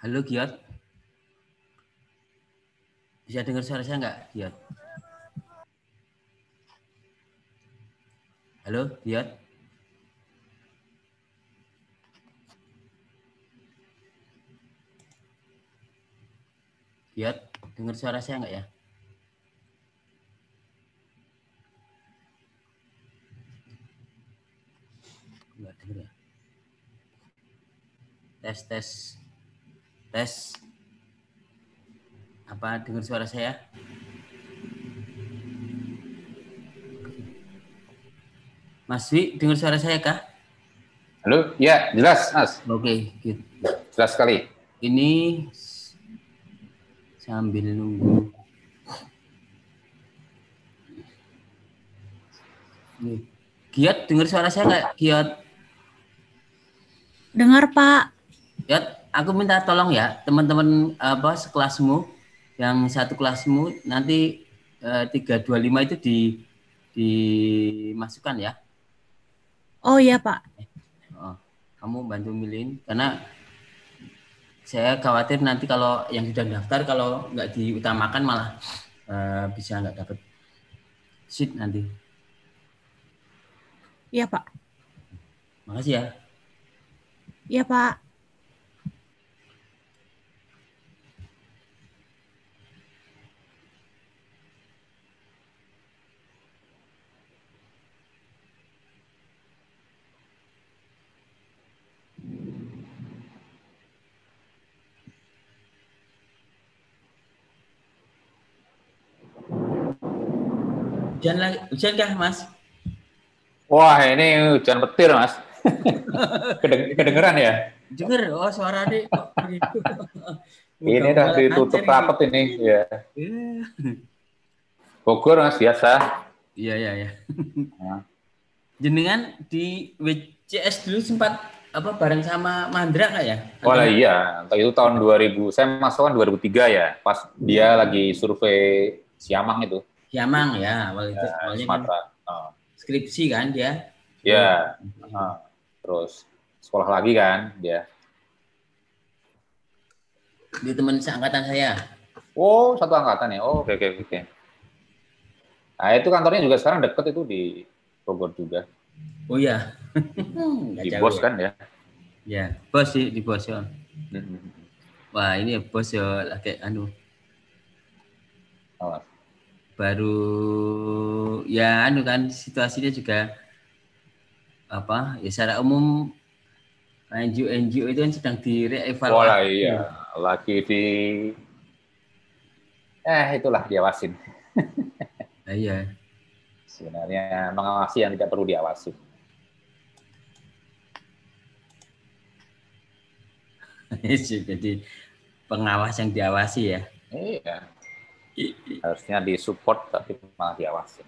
Halo Giot. Bisa dengar suara saya nggak, Giot? Halo, Giot. Giot, dengar suara saya nggak ya? Nggak dengar ya? Tes, tes. Tes. Apa dengar suara saya? Mas Wi, dengar suara saya kah? Halo, ya jelas, Mas. Oke, gitu. Jelas sekali. Ini sambil nunggu. Nih. Giat, dengar suara saya nggak, Giat? Dengar, Pak. Giat, aku minta tolong ya, teman-teman apa sekelasmu, yang satu kelasmu nanti eh, 325 itu di dimasukkan ya. Oh iya, Pak. Oh, kamu bantu milihin karena saya khawatir nanti kalau yang sudah daftar kalau nggak diutamakan malah eh, bisa nggak dapat seat nanti. Iya, Pak. Makasih ya. Iya, Pak. Hujan lagi, hujan kah Mas? Wah, ini hujan petir, Mas. Kedeng- kedengeran ya? Dengar, oh suara deh. kok begitu. Ini udah ditutup rapat ini, ya. Iya, Bogor, Mas, biasa. iya, iya. iya. Nah. Jenengan di WCS dulu sempat apa bareng sama Mandra nggak ya? Oh iya, itu tahun 2000. Saya masuk kan 2003 ya, pas dia lagi survei Siamang itu, Siamang ya, awal itu ya, awalnya kan. Oh. skripsi kan dia. Ya, terus sekolah lagi kan dia. Di teman seangkatan saya. Oh, satu angkatan ya. Oh, oke, oke, oke. Nah, itu kantornya juga sekarang deket itu di Bogor juga. Oh iya. Nggak Di jauh bos ya. kan ya. Ya, bos di, di bos ya. Hmm. Wah, ini bos ya lagi anu Oh, baru ya anu kan situasinya juga apa ya secara umum NGO NGO itu kan sedang direevaluasi. Oh lah, iya, lagi di eh itulah diawasin. Nah, iya. Sebenarnya mengawasi yang tidak perlu diawasi. Jadi pengawas yang diawasi ya. Iya. Harusnya disupport tapi malah diawasi.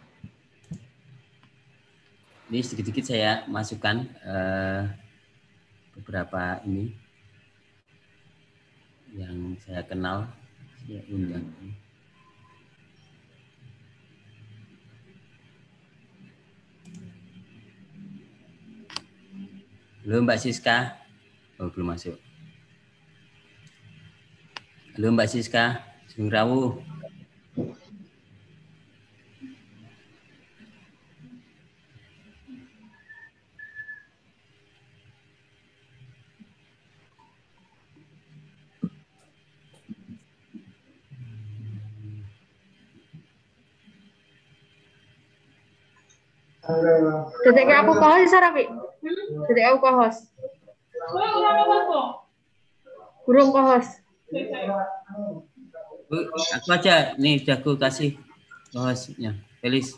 Ini sedikit-sedikit saya masukkan eh, beberapa ini yang saya kenal, saya undang. Halo Mbak Siska. Oh, belum masuk. Halo Mbak Siska, Sugeng Detik aku kohos Sarah, Pi. Detik aku kohos. Burung kohos. Bu, aku aja nih udah aku kasih hostnya Felis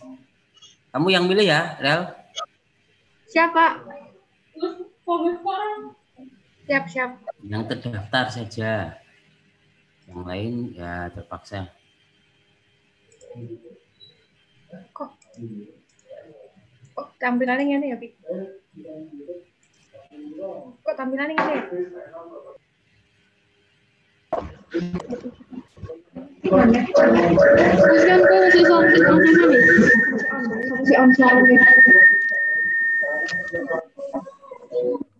kamu yang milih ya Rel Siapa? Siap, siap. yang terdaftar saja yang lain ya terpaksa Kok kok tampilannya ini ya, Pi? Kok tampilannya ini ya?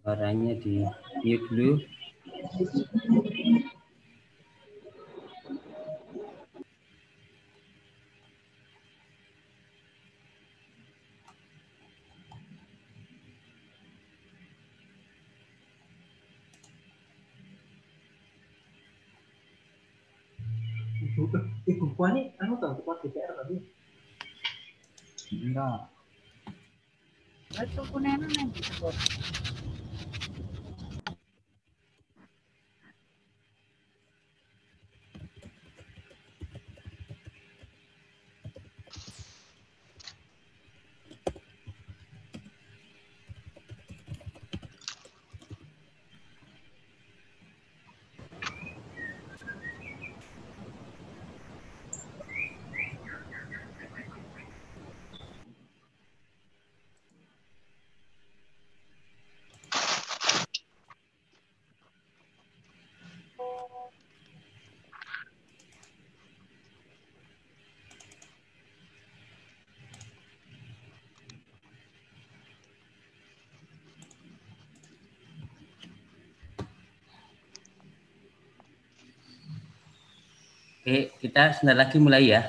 Suaranya di mute dulu Ibu, ibu gua nih, anu tuh, ketua DPR tadi. Enggak. Oke, kita sebentar lagi mulai ya.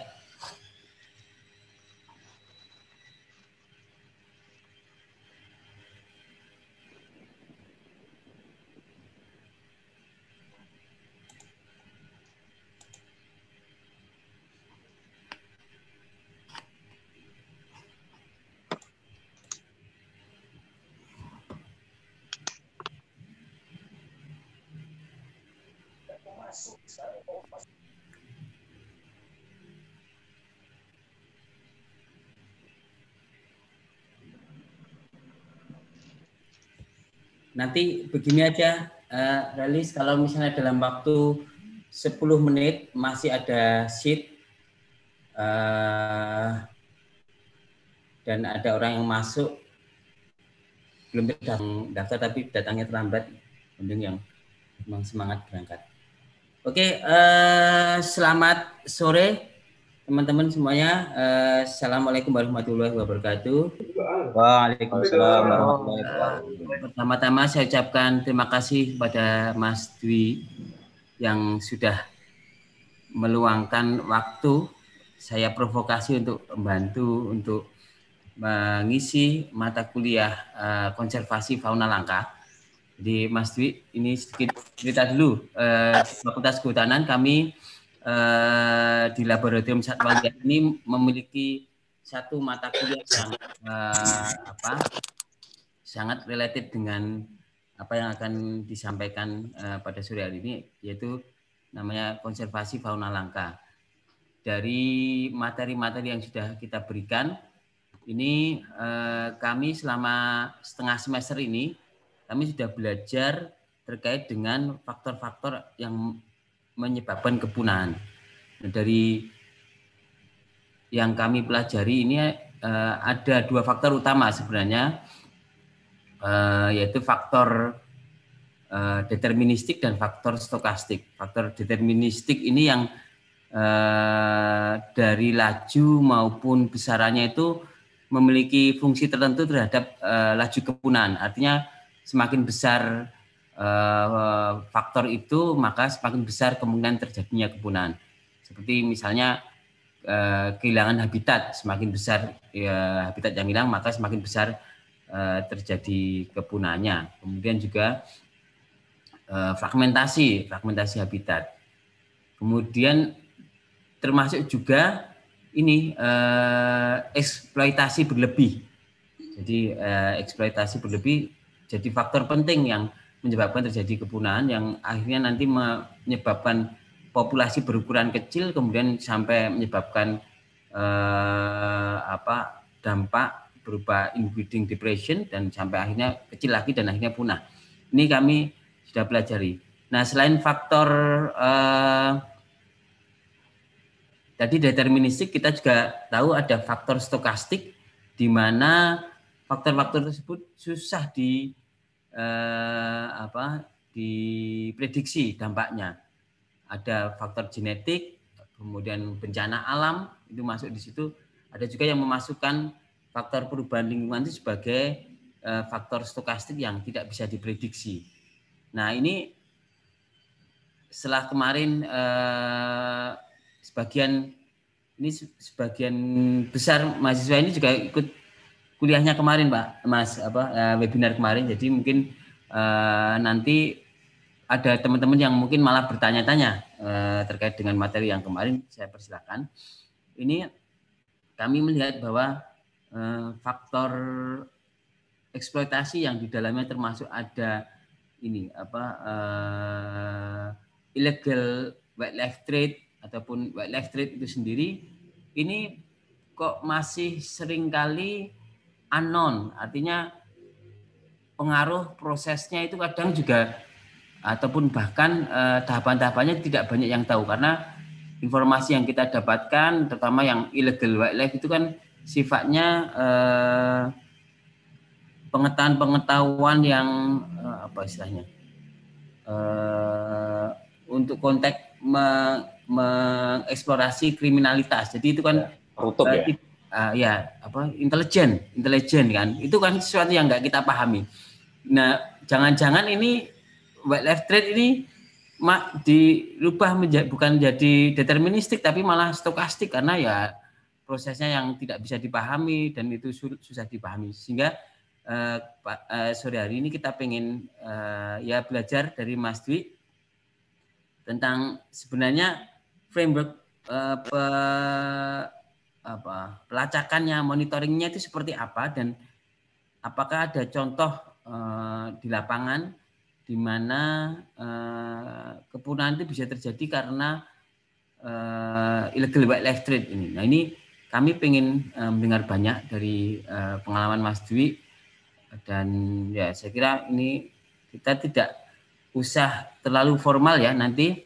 Nanti begini aja, eh, Relis, kalau misalnya dalam waktu 10 menit masih ada sheet eh, dan ada orang yang masuk belum datang daftar tapi datangnya terlambat, mending yang memang semangat berangkat. Oke, eh, selamat sore teman-teman semuanya. Eh, Assalamualaikum warahmatullahi wabarakatuh. Waalaikumsalam warahmatullahi wabarakatuh. Pertama-tama saya ucapkan terima kasih kepada Mas Dwi yang sudah meluangkan waktu saya provokasi untuk membantu untuk mengisi mata kuliah eh, konservasi fauna langka. Jadi Mas Dwi ini sedikit cerita dulu. Eh, Fakultas Kehutanan kami eh, di Laboratorium Satwa ini memiliki satu mata kuliah yang eh, apa sangat related dengan apa yang akan disampaikan eh, pada sore hari ini yaitu namanya konservasi fauna langka. Dari materi-materi yang sudah kita berikan ini eh, kami selama setengah semester ini kami sudah belajar terkait dengan faktor-faktor yang menyebabkan kepunahan. Nah, dari yang kami pelajari ini eh, ada dua faktor utama sebenarnya eh, yaitu faktor eh, deterministik dan faktor stokastik. Faktor deterministik ini yang eh, dari laju maupun besarannya itu memiliki fungsi tertentu terhadap eh, laju kepunahan. Artinya semakin besar eh, faktor itu maka semakin besar kemungkinan terjadinya kepunahan. Seperti misalnya eh, kehilangan habitat semakin besar ya, habitat yang hilang maka semakin besar terjadi kepunahannya. Kemudian juga eh, fragmentasi, fragmentasi habitat. Kemudian termasuk juga ini eh, eksploitasi berlebih. Jadi eh, eksploitasi berlebih jadi faktor penting yang menyebabkan terjadi kepunahan yang akhirnya nanti menyebabkan populasi berukuran kecil kemudian sampai menyebabkan eh, apa dampak berupa inbreeding depression dan sampai akhirnya kecil lagi dan akhirnya punah. Ini kami sudah pelajari. Nah, selain faktor eh, tadi deterministik kita juga tahu ada faktor stokastik di mana faktor-faktor tersebut susah di eh, apa diprediksi dampaknya. Ada faktor genetik, kemudian bencana alam itu masuk di situ. Ada juga yang memasukkan faktor perubahan lingkungan itu sebagai eh, faktor stokastik yang tidak bisa diprediksi. Nah ini setelah kemarin eh, sebagian ini se- sebagian besar mahasiswa ini juga ikut kuliahnya kemarin Pak Mas apa eh, webinar kemarin jadi mungkin nanti ada teman-teman yang mungkin malah bertanya-tanya terkait dengan materi yang kemarin saya persilakan ini kami melihat bahwa faktor eksploitasi yang di dalamnya termasuk ada ini apa eh, illegal wildlife trade ataupun wildlife trade itu sendiri ini kok masih sering kali unknown. Artinya pengaruh prosesnya itu kadang juga ataupun bahkan eh, tahapan-tahapannya tidak banyak yang tahu. Karena informasi yang kita dapatkan terutama yang illegal wildlife itu kan sifatnya eh, pengetahuan-pengetahuan yang eh, apa istilahnya eh, untuk konteks me- mengeksplorasi kriminalitas. Jadi itu kan Rutup eh, ya. ah, ya apa intelijen, intelijen kan. Itu kan sesuatu yang nggak kita pahami. Nah, jangan-jangan ini wildlife trade ini ma- dirubah menjadi bukan jadi deterministik tapi malah stokastik karena ya prosesnya yang tidak bisa dipahami dan itu susah dipahami sehingga eh, eh, sore hari ini kita pengen eh, ya belajar dari Mas Dwi tentang sebenarnya framework eh, pe- apa pelacakannya monitoringnya itu seperti apa dan apakah ada contoh eh, di lapangan di mana eh, kepunahan itu bisa terjadi karena eh, illegal wildlife trade ini. Nah ini kami ingin mendengar banyak dari eh, pengalaman Mas Dwi. Dan ya saya kira ini kita tidak usah terlalu formal ya nanti.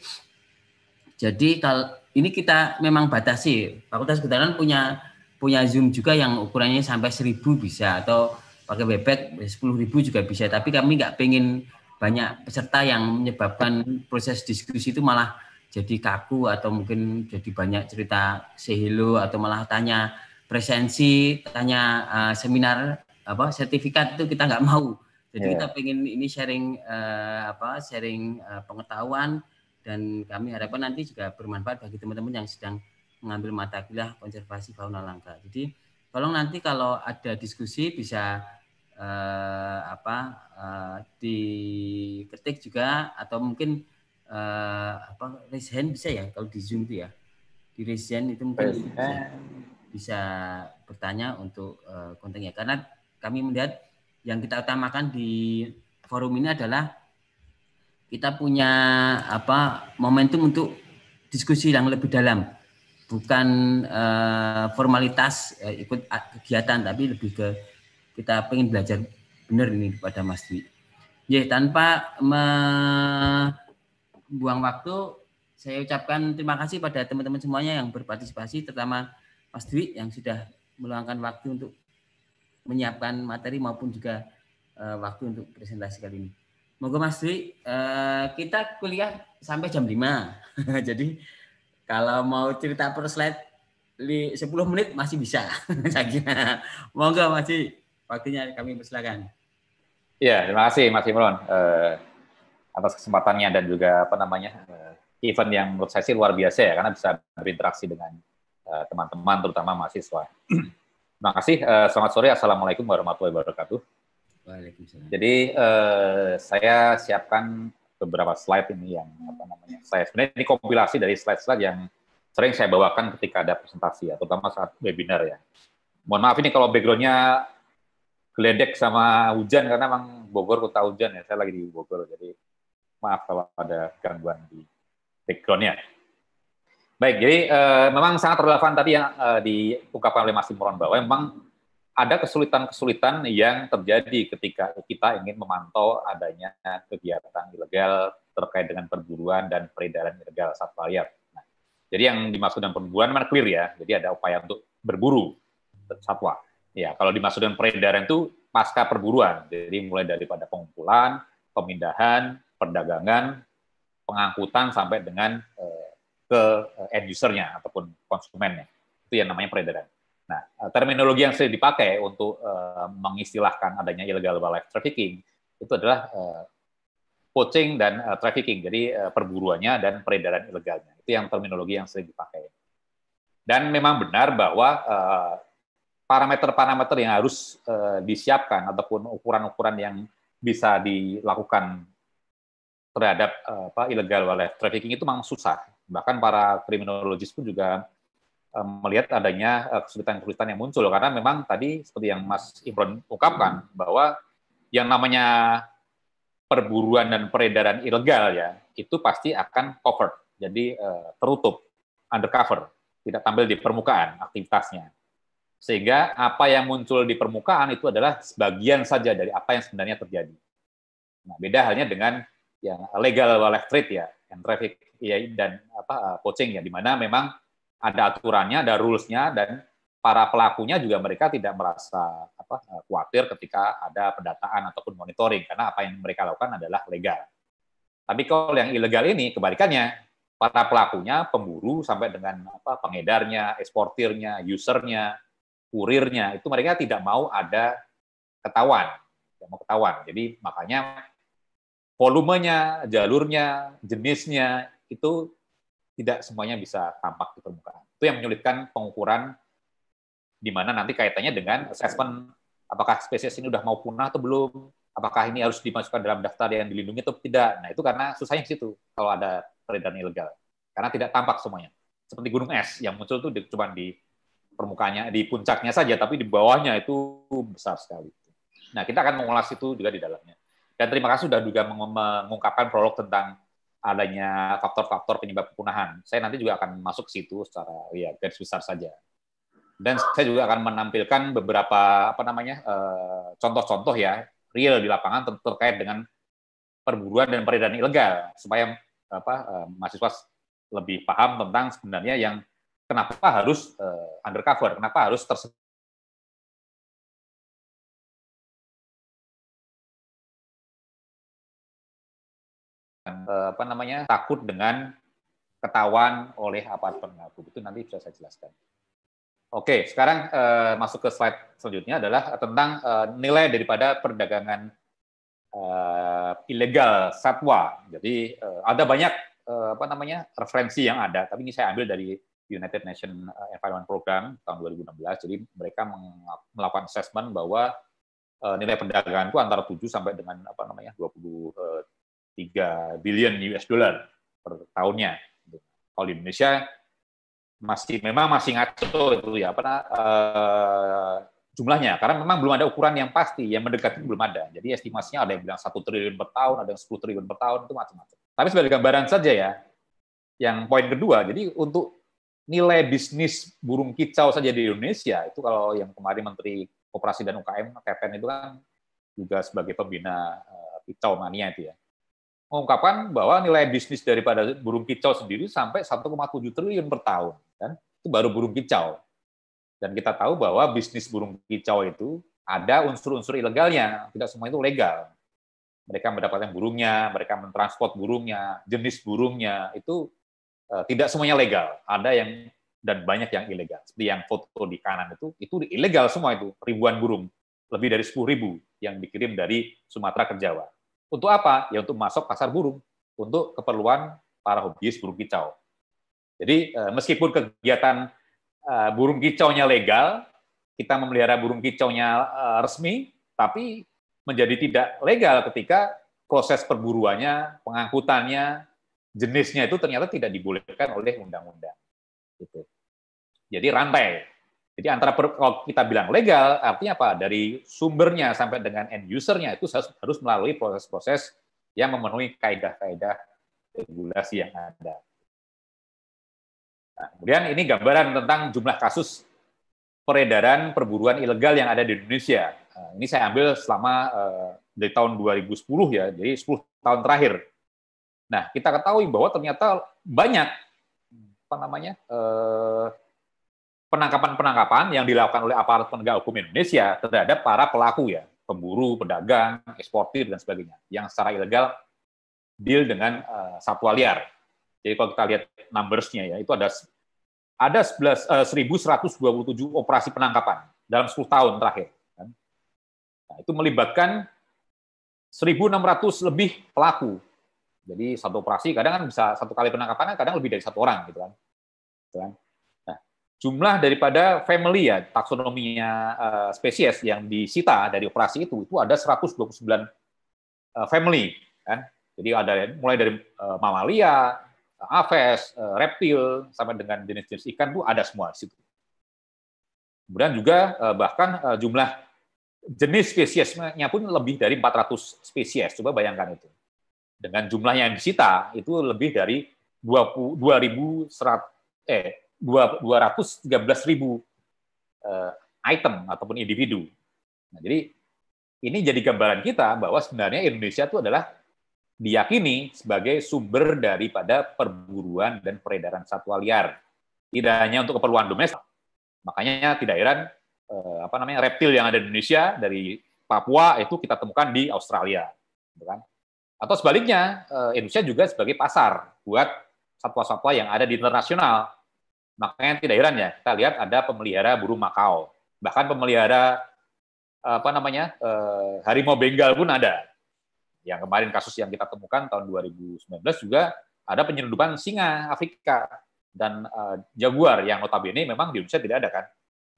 Jadi kalau ini kita memang batasi. Fakultas Kehutanan punya punya Zoom juga yang ukurannya sampai 1000 bisa atau pakai Webex 10.000 juga bisa. Tapi kami nggak pengen banyak peserta yang menyebabkan proses diskusi itu malah jadi kaku atau mungkin jadi banyak cerita sehilo atau malah tanya presensi, tanya uh, seminar apa sertifikat itu kita nggak mau. Jadi Yeah. kita pengen ini sharing uh, apa sharing uh, pengetahuan dan kami harapkan nanti juga bermanfaat bagi teman-teman yang sedang mengambil mata kuliah konservasi fauna langka. Jadi tolong nanti kalau ada diskusi bisa eh, apa eh, diketik juga atau mungkin eh, apa raise hand bisa ya kalau di Zoom itu ya. Di raise hand itu mungkin Raise bisa, bisa bertanya untuk eh, kontennya karena kami melihat yang kita utamakan di forum ini adalah kita punya apa momentum untuk diskusi yang lebih dalam bukan eh, formalitas eh, ikut kegiatan tapi lebih ke kita pengen belajar benar ini kepada Mas Dwi. Ya, tanpa membuang waktu, saya ucapkan terima kasih pada teman-teman semuanya yang berpartisipasi, terutama Mas Dwi yang sudah meluangkan waktu untuk menyiapkan materi maupun juga eh, waktu untuk presentasi kali ini. Moga Mas Dwi, eh, kita kuliah sampai jam 5. Jadi kalau mau cerita per slide li- 10 menit masih bisa. Saya kira. Moga Mas waktunya kami persilakan. Iya, terima kasih Mas Imron eh, atas kesempatannya dan juga apa namanya eh, event yang menurut saya sih luar biasa ya karena bisa berinteraksi dengan eh, teman-teman terutama mahasiswa. terima kasih. eh, selamat sore. Assalamualaikum warahmatullahi wabarakatuh. Waalaikumsalam. Jadi saya siapkan beberapa slide ini yang apa namanya saya sebenarnya ini kompilasi dari slide-slide yang sering saya bawakan ketika ada presentasi ya, terutama saat webinar ya. Mohon maaf ini kalau background-nya geledek sama hujan karena memang Bogor kota hujan ya. Saya lagi di Bogor jadi maaf kalau ada gangguan di background-nya. Baik, jadi eh, memang sangat relevan tadi yang eh, diungkapkan oleh Mas Imron bahwa memang ada kesulitan-kesulitan yang terjadi ketika kita ingin memantau adanya kegiatan ilegal terkait dengan perburuan dan peredaran ilegal satwa liar. Nah, jadi yang dimaksud dengan perburuan memang clear ya. Jadi ada upaya untuk berburu satwa. Ya, kalau dimaksud dengan peredaran itu pasca perburuan. Jadi mulai daripada pengumpulan, pemindahan, perdagangan, pengangkutan sampai dengan eh, ke eh, end usernya ataupun konsumennya. Itu yang namanya peredaran. Nah, eh, terminologi yang sering dipakai untuk mengistilahkan adanya illegal wildlife trafficking itu adalah poaching dan trafficking, jadi perburuannya dan peredaran ilegalnya. Itu yang terminologi yang sering dipakai. Dan memang benar bahwa parameter-parameter yang harus disiapkan ataupun ukuran-ukuran yang bisa dilakukan terhadap uh, apa illegal wildlife trafficking itu memang susah. Bahkan para kriminologis pun juga uh, melihat adanya kesulitan-kesulitan yang muncul karena memang tadi seperti yang Mas Imron ungkapkan bahwa yang namanya perburuan dan peredaran ilegal ya itu pasti akan covered, jadi tertutup, undercover, tidak tampil di permukaan aktivitasnya. Sehingga apa yang muncul di permukaan itu adalah sebagian saja dari apa yang sebenarnya terjadi. Nah, beda halnya dengan yang legal wildlife trade ya, yang traffic ya, dan apa uh, poaching ya, di mana memang ada aturannya, ada rules-nya dan para pelakunya juga mereka tidak merasa apa eh, khawatir ketika ada pendataan ataupun monitoring karena apa yang mereka lakukan adalah legal. Tapi kalau yang ilegal ini kebalikannya, para pelakunya pemburu sampai dengan apa pengedarnya, eksportirnya, usernya, kurirnya itu mereka tidak mau ada ketahuan, tidak mau ketahuan. Jadi makanya volumenya, jalurnya, jenisnya itu tidak semuanya bisa tampak di permukaan. Itu yang menyulitkan pengukuran di mana nanti kaitannya dengan assessment apakah spesies ini sudah mau punah atau belum, apakah ini harus dimasukkan dalam daftar yang dilindungi atau tidak. Nah, itu karena susahnya di situ kalau ada peredaran ilegal. Karena tidak tampak semuanya. Seperti gunung es yang muncul itu cuma di permukaannya, di puncaknya saja, tapi di bawahnya itu besar sekali. Nah, kita akan mengulas itu juga di dalamnya. Dan terima kasih sudah juga mengungkapkan prolog tentang adanya faktor-faktor penyebab kepunahan. Saya nanti juga akan masuk ke situ secara ya garis besar saja dan saya juga akan menampilkan beberapa apa namanya eh, contoh-contoh ya real di lapangan ter terkait dengan perburuan dan peredaran ilegal supaya apa eh, mahasiswa lebih paham tentang sebenarnya yang kenapa harus uh, undercover, kenapa harus tersedia apa namanya takut dengan ketahuan oleh aparat penegak hukum itu nanti bisa saya jelaskan. Oke, sekarang uh, masuk ke slide selanjutnya adalah tentang uh, nilai daripada perdagangan uh, ilegal satwa. Jadi uh, ada banyak uh, apa namanya referensi yang ada, tapi ini saya ambil dari United Nations Environment Program tahun 2016. Jadi mereka melakukan assessment bahwa nilai perdagangan itu antara 7 sampai dengan apa namanya 23 billion US dollar per tahunnya. Kalau di Indonesia masih memang masih ngaco itu ya apa uh, jumlahnya. Karena memang belum ada ukuran yang pasti yang mendekati belum ada. Jadi estimasinya ada yang bilang satu triliun per tahun ada yang 10 triliun per tahun itu macam-macam. Tapi sebagai gambaran saja ya yang poin kedua jadi untuk nilai bisnis burung kicau saja di Indonesia itu kalau yang kemarin Menteri Koperasi dan UKM Kepen itu kan juga sebagai pembina uh, kicau mania itu ya mengungkapkan bahwa nilai bisnis daripada burung kicau sendiri sampai 1,7 triliun per tahun. Kan? Itu baru burung kicau. Dan kita tahu bahwa bisnis burung kicau itu ada unsur-unsur ilegalnya, tidak semua itu legal. Mereka mendapatkan burungnya, mereka mentransport burungnya, jenis burungnya itu uh, tidak semuanya legal. Ada yang dan banyak yang ilegal. Seperti yang foto di kanan itu, itu ilegal semua itu, ribuan burung, lebih dari 10 ribu yang dikirim dari Sumatera ke Jawa untuk apa? Ya untuk masuk pasar burung, untuk keperluan para hobiis burung kicau. Jadi eh, meskipun kegiatan eh, burung kicaunya legal, kita memelihara burung kicaunya eh, resmi, tapi menjadi tidak legal ketika proses perburuannya, pengangkutannya, jenisnya itu ternyata tidak dibolehkan oleh undang-undang. Gitu. Jadi rantai jadi antara kalau kita bilang legal, artinya apa? Dari sumbernya sampai dengan end usernya itu harus, melalui proses-proses yang memenuhi kaidah-kaidah regulasi yang ada. Nah, kemudian ini gambaran tentang jumlah kasus peredaran perburuan ilegal yang ada di Indonesia. Nah, ini saya ambil selama uh, dari tahun 2010 ya, jadi 10 tahun terakhir. Nah, kita ketahui bahwa ternyata banyak apa namanya uh, penangkapan-penangkapan yang dilakukan oleh aparat penegak hukum Indonesia terhadap para pelaku ya, pemburu, pedagang, eksportir dan sebagainya yang secara ilegal deal dengan uh, satwa liar. Jadi kalau kita lihat numbers-nya ya, itu ada ada 11, uh, 1127 operasi penangkapan dalam 10 tahun terakhir. Kan? Nah, itu melibatkan 1.600 lebih pelaku. Jadi satu operasi kadang kan bisa satu kali penangkapan kadang lebih dari satu orang gitu kan. Gitu kan. Jumlah daripada family ya taksonominya uh, spesies yang disita dari operasi itu itu ada 129 uh, family kan. Jadi ada mulai dari uh, mamalia, aves, uh, reptil sampai dengan jenis-jenis ikan itu ada semua situ. Kemudian juga uh, bahkan uh, jumlah jenis spesiesnya pun lebih dari 400 spesies. Coba bayangkan itu. Dengan jumlah yang disita itu lebih dari 20 2100 eh 213.000 eh, item ataupun individu. Nah, jadi ini jadi gambaran kita bahwa sebenarnya Indonesia itu adalah diyakini sebagai sumber daripada perburuan dan peredaran satwa liar. Tidak hanya untuk keperluan domestik. Makanya tidak heran eh, apa namanya reptil yang ada di Indonesia dari Papua itu kita temukan di Australia, gitu kan? Atau sebaliknya, eh, Indonesia juga sebagai pasar buat satwa-satwa yang ada di internasional. Makanya tidak heran ya, kita lihat ada pemelihara burung makau, bahkan pemelihara apa namanya eh, harimau Bengal pun ada. Yang kemarin kasus yang kita temukan tahun 2019 juga ada penyelundupan singa Afrika dan eh, jaguar yang notabene memang di Indonesia tidak ada kan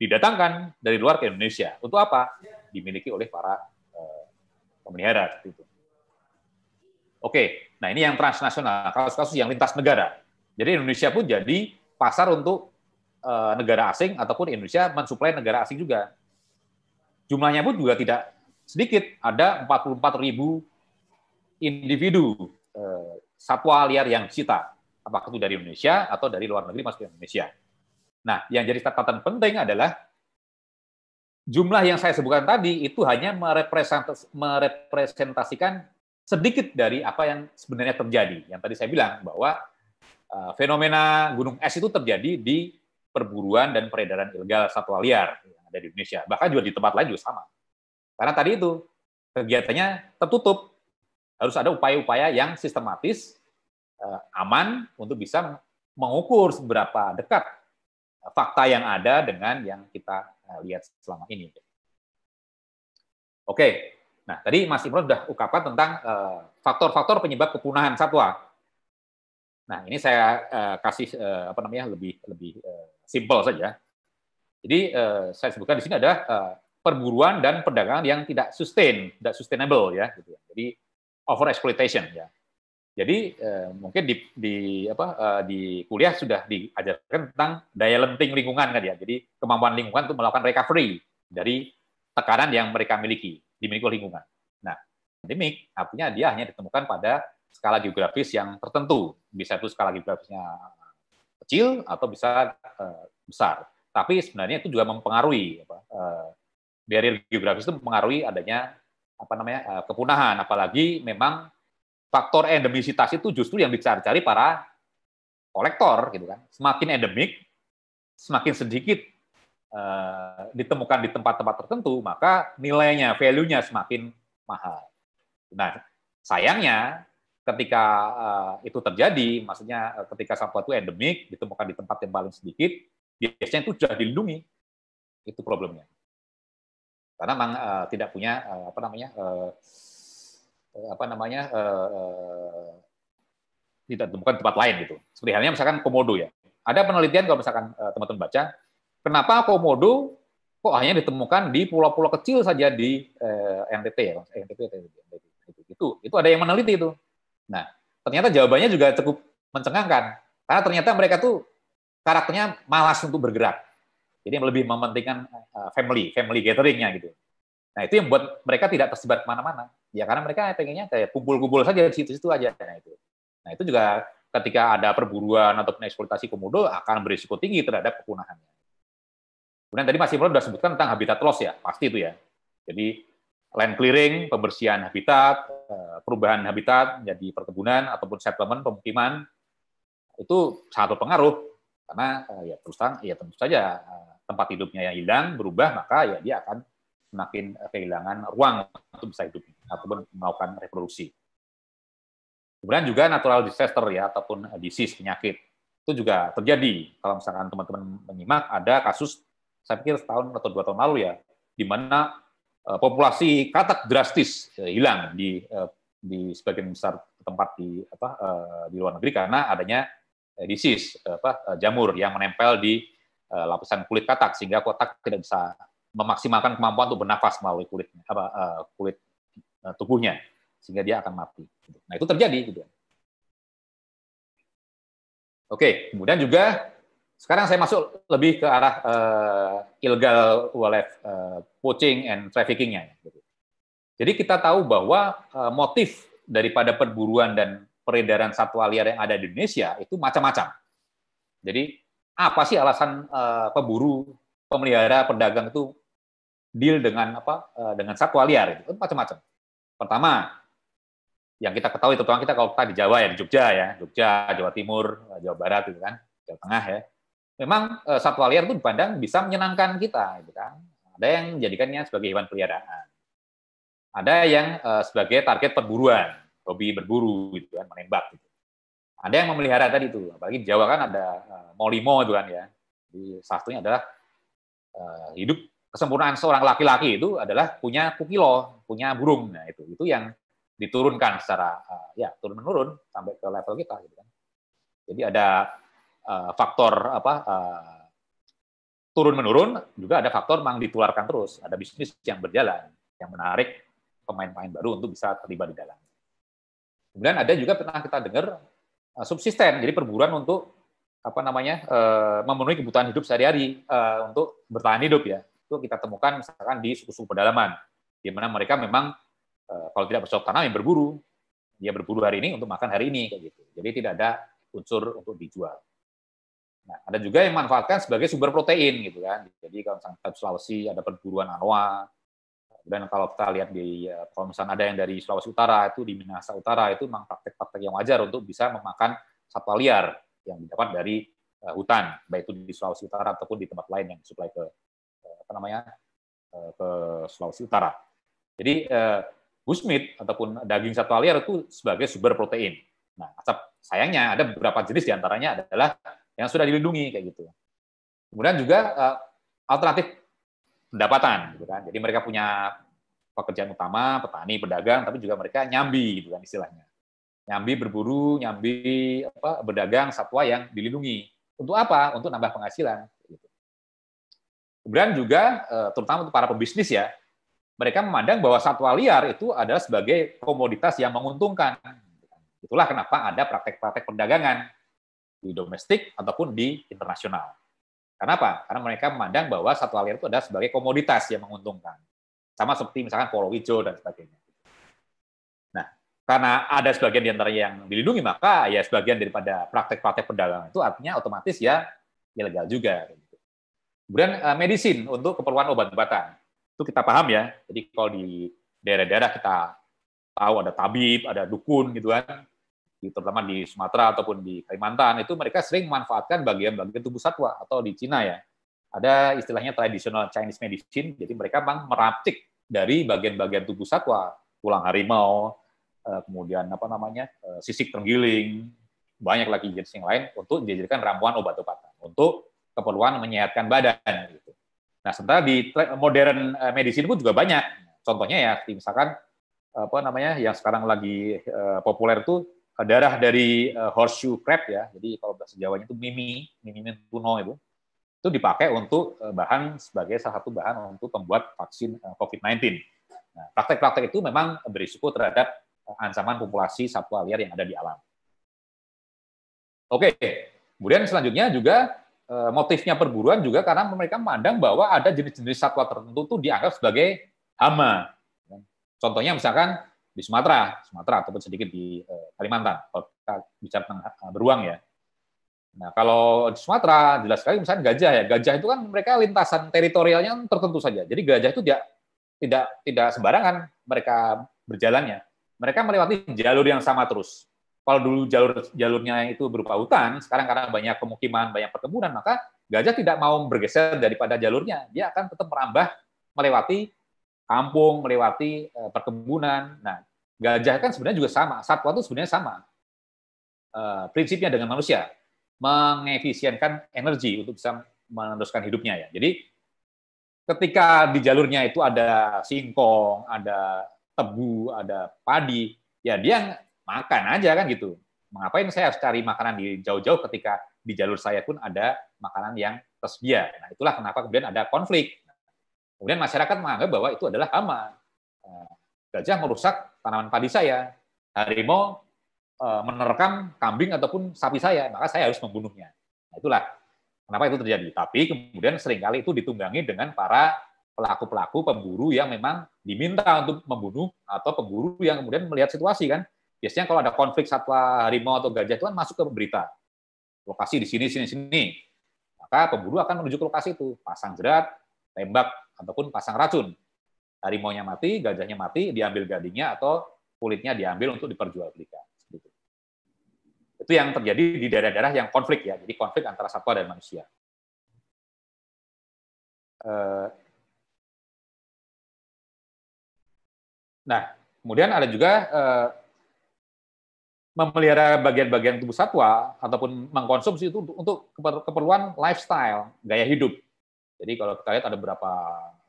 didatangkan dari luar ke Indonesia. Untuk apa? Dimiliki oleh para uh, pemelihara seperti itu. Oke, nah ini yang transnasional, kasus-kasus yang lintas negara. Jadi Indonesia pun jadi pasar untuk uh, negara asing ataupun Indonesia mensuplai negara asing juga. Jumlahnya pun juga tidak sedikit, ada 44 ribu individu uh, satwa liar yang disita, apakah itu dari Indonesia atau dari luar negeri masuk ke Indonesia. Nah, yang jadi catatan penting adalah jumlah yang saya sebutkan tadi itu hanya merepresentasikan sedikit dari apa yang sebenarnya terjadi. Yang tadi saya bilang bahwa fenomena gunung es itu terjadi di perburuan dan peredaran ilegal satwa liar yang ada di Indonesia. Bahkan juga di tempat lain juga sama. Karena tadi itu kegiatannya tertutup. Harus ada upaya-upaya yang sistematis, uh, aman untuk bisa mengukur seberapa dekat fakta yang ada dengan yang kita eh, lihat selama ini. Oke, nah tadi Mas Imron sudah ungkapkan tentang eh, faktor-faktor penyebab kepunahan satwa. Nah ini saya uh, kasih uh, apa namanya lebih lebih uh, simpel saja. Jadi uh, saya sebutkan di sini ada uh, perburuan dan perdagangan yang tidak sustain, tidak sustainable ya. Gitu. Jadi over exploitation ya. Jadi eh, mungkin di, di apa eh, di kuliah sudah diajarkan tentang daya lenting lingkungan kan ya. Jadi kemampuan lingkungan untuk melakukan recovery dari tekanan yang mereka miliki, oleh lingkungan. Nah, endemik artinya dia hanya ditemukan pada skala geografis yang tertentu. Bisa itu skala geografisnya kecil atau bisa eh, besar. Tapi sebenarnya itu juga mempengaruhi apa, eh, barrier geografis itu mempengaruhi adanya apa namanya eh, kepunahan apalagi memang faktor endemisitas itu justru yang dicari-cari para kolektor gitu kan. Semakin endemik, semakin sedikit uh, ditemukan di tempat-tempat tertentu, maka nilainya, value-nya semakin mahal. Nah, sayangnya ketika uh, itu terjadi, maksudnya uh, ketika satwa itu endemik, ditemukan di tempat yang paling sedikit, biasanya itu sudah dilindungi. Itu problemnya. Karena memang uh, tidak punya uh, apa namanya uh, Eh, apa namanya uh, uh, tidak ditemukan tempat lain gitu. Seperti halnya misalkan komodo ya. Ada penelitian kalau misalkan uh, teman-teman baca, kenapa komodo kok hanya ditemukan di pulau-pulau kecil saja di uh, NTT ya, NTT itu, itu itu ada yang meneliti itu. Nah, ternyata jawabannya juga cukup mencengangkan karena ternyata mereka tuh karakternya malas untuk bergerak. Jadi lebih mementingkan family, family gatheringnya gitu. Nah, itu yang buat mereka tidak tersebar ke mana-mana. Ya karena mereka pengennya kayak kumpul-kumpul saja di situ-situ aja. Nah itu. Nah itu juga ketika ada perburuan ataupun eksploitasi komodo akan berisiko tinggi terhadap kepunahannya. Kemudian tadi Mas Imron sudah sebutkan tentang habitat loss ya, pasti itu ya. Jadi land clearing, pembersihan habitat, eh, perubahan habitat menjadi perkebunan ataupun settlement pemukiman itu sangat berpengaruh karena eh, ya terus terang ya tentu saja eh, tempat hidupnya yang hilang berubah maka ya dia akan semakin kehilangan ruang untuk bisa hidup ataupun melakukan reproduksi. Kemudian juga natural disaster ya ataupun disease penyakit itu juga terjadi. Kalau misalkan teman-teman menyimak ada kasus saya pikir setahun atau dua tahun lalu ya di mana populasi katak drastis eh, hilang di eh, di sebagian besar tempat di apa eh, di luar negeri karena adanya eh, disease apa eh, jamur yang menempel di eh, lapisan kulit katak sehingga kotak tidak bisa memaksimalkan kemampuan untuk bernafas melalui kulitnya apa eh, kulit eh, tubuhnya sehingga dia akan mati. Nah itu terjadi gitu. Oke, kemudian juga sekarang saya masuk lebih ke arah uh, illegal wildlife uh, poaching and trafficking-nya. Gitu. Jadi kita tahu bahwa uh, motif daripada perburuan dan peredaran satwa liar yang ada di Indonesia itu macam-macam. Jadi apa sih alasan uh, pemburu, pemelihara, pedagang itu deal dengan apa uh, dengan satwa liar itu macam-macam. Pertama, yang kita ketahui terutama kita kalau kita di Jawa ya di Jogja ya Jogja Jawa Timur Jawa Barat gitu kan Jawa Tengah ya memang e, satwa liar itu dipandang bisa menyenangkan kita gitu kan. Ada yang menjadikannya sebagai hewan peliharaan. Ada yang e, sebagai target perburuan hobi berburu gitu kan menembak gitu. Ada yang memelihara tadi itu apalagi di Jawa kan ada e, molimo itu kan ya. Di satunya adalah e, hidup kesempurnaan seorang laki-laki itu adalah punya kukilo punya burung. Nah itu itu yang diturunkan secara uh, ya turun menurun sampai ke level kita gitu kan. Jadi ada uh, faktor apa uh, turun menurun juga ada faktor memang ditularkan terus ada bisnis yang berjalan yang menarik pemain-pemain baru untuk bisa terlibat di dalam. Kemudian ada juga pernah kita dengar uh, subsisten jadi perburuan untuk apa namanya uh, memenuhi kebutuhan hidup sehari-hari uh, untuk bertahan hidup ya itu kita temukan misalkan di suku-suku pedalaman di mana mereka memang Eh, kalau tidak bercocok tanam yang berburu. Dia berburu hari ini untuk makan hari ini kayak gitu. Jadi tidak ada unsur untuk dijual. Nah, ada juga yang manfaatkan sebagai sumber protein gitu kan. Jadi kalau misalnya Sulawesi ada perburuan anoa. Dan kalau kita lihat di eh, kalau misalnya ada yang dari Sulawesi Utara itu di Minahasa Utara itu memang praktek-praktek yang wajar untuk bisa memakan satwa liar yang didapat dari uh, hutan, baik itu di Sulawesi Utara ataupun di tempat lain yang disuplai ke uh, apa namanya uh, ke Sulawesi Utara. Jadi uh, bushmeat ataupun daging satwa liar itu sebagai sumber protein. Nah, sayangnya ada beberapa jenis di antaranya adalah yang sudah dilindungi kayak gitu. Kemudian juga uh, alternatif pendapatan, gitu kan. Jadi mereka punya pekerjaan utama, petani, pedagang, tapi juga mereka nyambi, gitu kan istilahnya. Nyambi berburu, nyambi apa, berdagang satwa yang dilindungi. Untuk apa? Untuk nambah penghasilan. Gitu. Kemudian juga, eh, terutama untuk para pebisnis ya, mereka memandang bahwa satwa liar itu adalah sebagai komoditas yang menguntungkan. Itulah kenapa ada praktek-praktek perdagangan di domestik ataupun di internasional. Kenapa? Karena mereka memandang bahwa satwa liar itu adalah sebagai komoditas yang menguntungkan. Sama seperti misalkan polo hijau dan sebagainya. Nah, karena ada sebagian di antara yang dilindungi, maka ya sebagian daripada praktek-praktek perdagangan itu artinya otomatis ya ilegal juga. Kemudian eh, medisin untuk keperluan obat-obatan itu kita paham ya. Jadi kalau di daerah-daerah kita tahu ada tabib, ada dukun gitu kan, terutama di Sumatera ataupun di Kalimantan itu mereka sering memanfaatkan bagian-bagian tubuh satwa atau di Cina ya ada istilahnya traditional Chinese medicine jadi mereka memang meracik dari bagian-bagian tubuh satwa tulang harimau eh, kemudian apa namanya eh, sisik terenggiling banyak lagi jenis yang lain untuk dijadikan ramuan obat-obatan untuk keperluan menyehatkan badan gitu. Nah, sementara di modern eh, medicine pun juga banyak. Contohnya ya, misalkan apa namanya yang sekarang lagi populer itu darah dari uh, horseshoe crab ya. Jadi kalau bahasa Jawanya itu mimi, mimi tuno itu. Itu dipakai untuk uh, bahan sebagai salah satu bahan untuk membuat vaksin uh, COVID-19. Nah, praktek-praktek itu memang berisiko terhadap uh, ancaman populasi satwa liar yang ada di alam. Oke, kemudian selanjutnya juga Eh, motifnya perburuan juga karena mereka memandang bahwa ada jenis-jenis satwa tertentu itu dianggap sebagai hama. Contohnya misalkan di Sumatera, Sumatera ataupun sedikit di eh, Kalimantan, kalau kita bicara tentang eh, beruang ya. Nah, kalau di Sumatera jelas sekali misalnya gajah ya. Gajah itu kan mereka lintasan teritorialnya tertentu saja. Jadi gajah itu tidak tidak tidak sembarangan mereka berjalannya. Mereka melewati jalur yang sama terus kalau dulu jalur jalurnya itu berupa hutan, sekarang karena banyak pemukiman, banyak perkebunan, maka gajah tidak mau bergeser daripada jalurnya. Dia akan tetap merambah melewati kampung, melewati eh, perkebunan. Nah, gajah kan sebenarnya juga sama, satwa itu sebenarnya sama. Eh, prinsipnya dengan manusia, mengefisienkan energi untuk bisa meneruskan hidupnya ya. Jadi ketika di jalurnya itu ada singkong, ada tebu, ada padi, ya dia makan aja kan gitu. Mengapain saya harus cari makanan di jauh-jauh ketika di jalur saya pun ada makanan yang tersedia. Nah, itulah kenapa kemudian ada konflik. Kemudian masyarakat menganggap bahwa itu adalah hama. Eh, gajah merusak tanaman padi saya. Harimau eh, menerkam kambing ataupun sapi saya, maka saya harus membunuhnya. Nah, itulah kenapa itu terjadi. Tapi kemudian sering kali itu ditunggangi dengan para pelaku-pelaku pemburu yang memang diminta untuk membunuh atau pemburu yang kemudian melihat situasi kan. Biasanya kalau ada konflik satwa harimau atau gajah itu kan masuk ke berita. Lokasi di sini, sini, sini. Maka pemburu akan menuju ke lokasi itu. Pasang jerat, tembak, ataupun pasang racun. Harimau-nya mati, gajahnya mati, diambil gadingnya atau kulitnya diambil untuk diperjualbelikan. Itu yang terjadi di daerah-daerah yang konflik ya, jadi konflik antara satwa dan manusia. Eh, nah, kemudian ada juga eh, memelihara bagian-bagian tubuh satwa ataupun mengkonsumsi itu untuk keperluan lifestyle, gaya hidup. Jadi kalau kita lihat ada beberapa,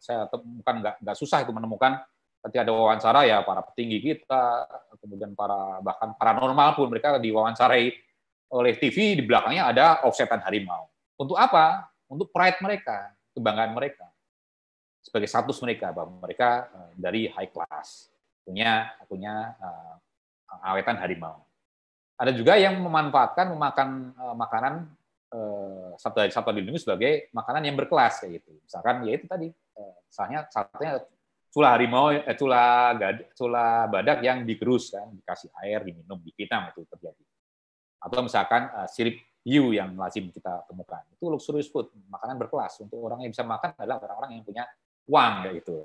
saya bukan nggak nggak susah itu menemukan ketika ada wawancara ya para petinggi kita, kemudian para bahkan paranormal pun mereka diwawancarai oleh TV di belakangnya ada offsetan harimau. Untuk apa? Untuk pride mereka, kebanggaan mereka. Sebagai status mereka bahwa mereka eh, dari high class, punya punya uh, awetan harimau. Ada juga yang memanfaatkan memakan uh, makanan satwa satwa dilindungi sebagai makanan yang berkelas kayak gitu. Misalkan ya itu tadi, uh, misalnya satunya cula harimau, eh, cula, gad, cula badak yang digerus kan, dikasih air, diminum, dipinam itu terjadi. Atau misalkan uh, sirip hiu yang lazim kita temukan. Itu luxurious food, makanan berkelas. Untuk orang yang bisa makan adalah orang-orang yang punya uang kayak itu.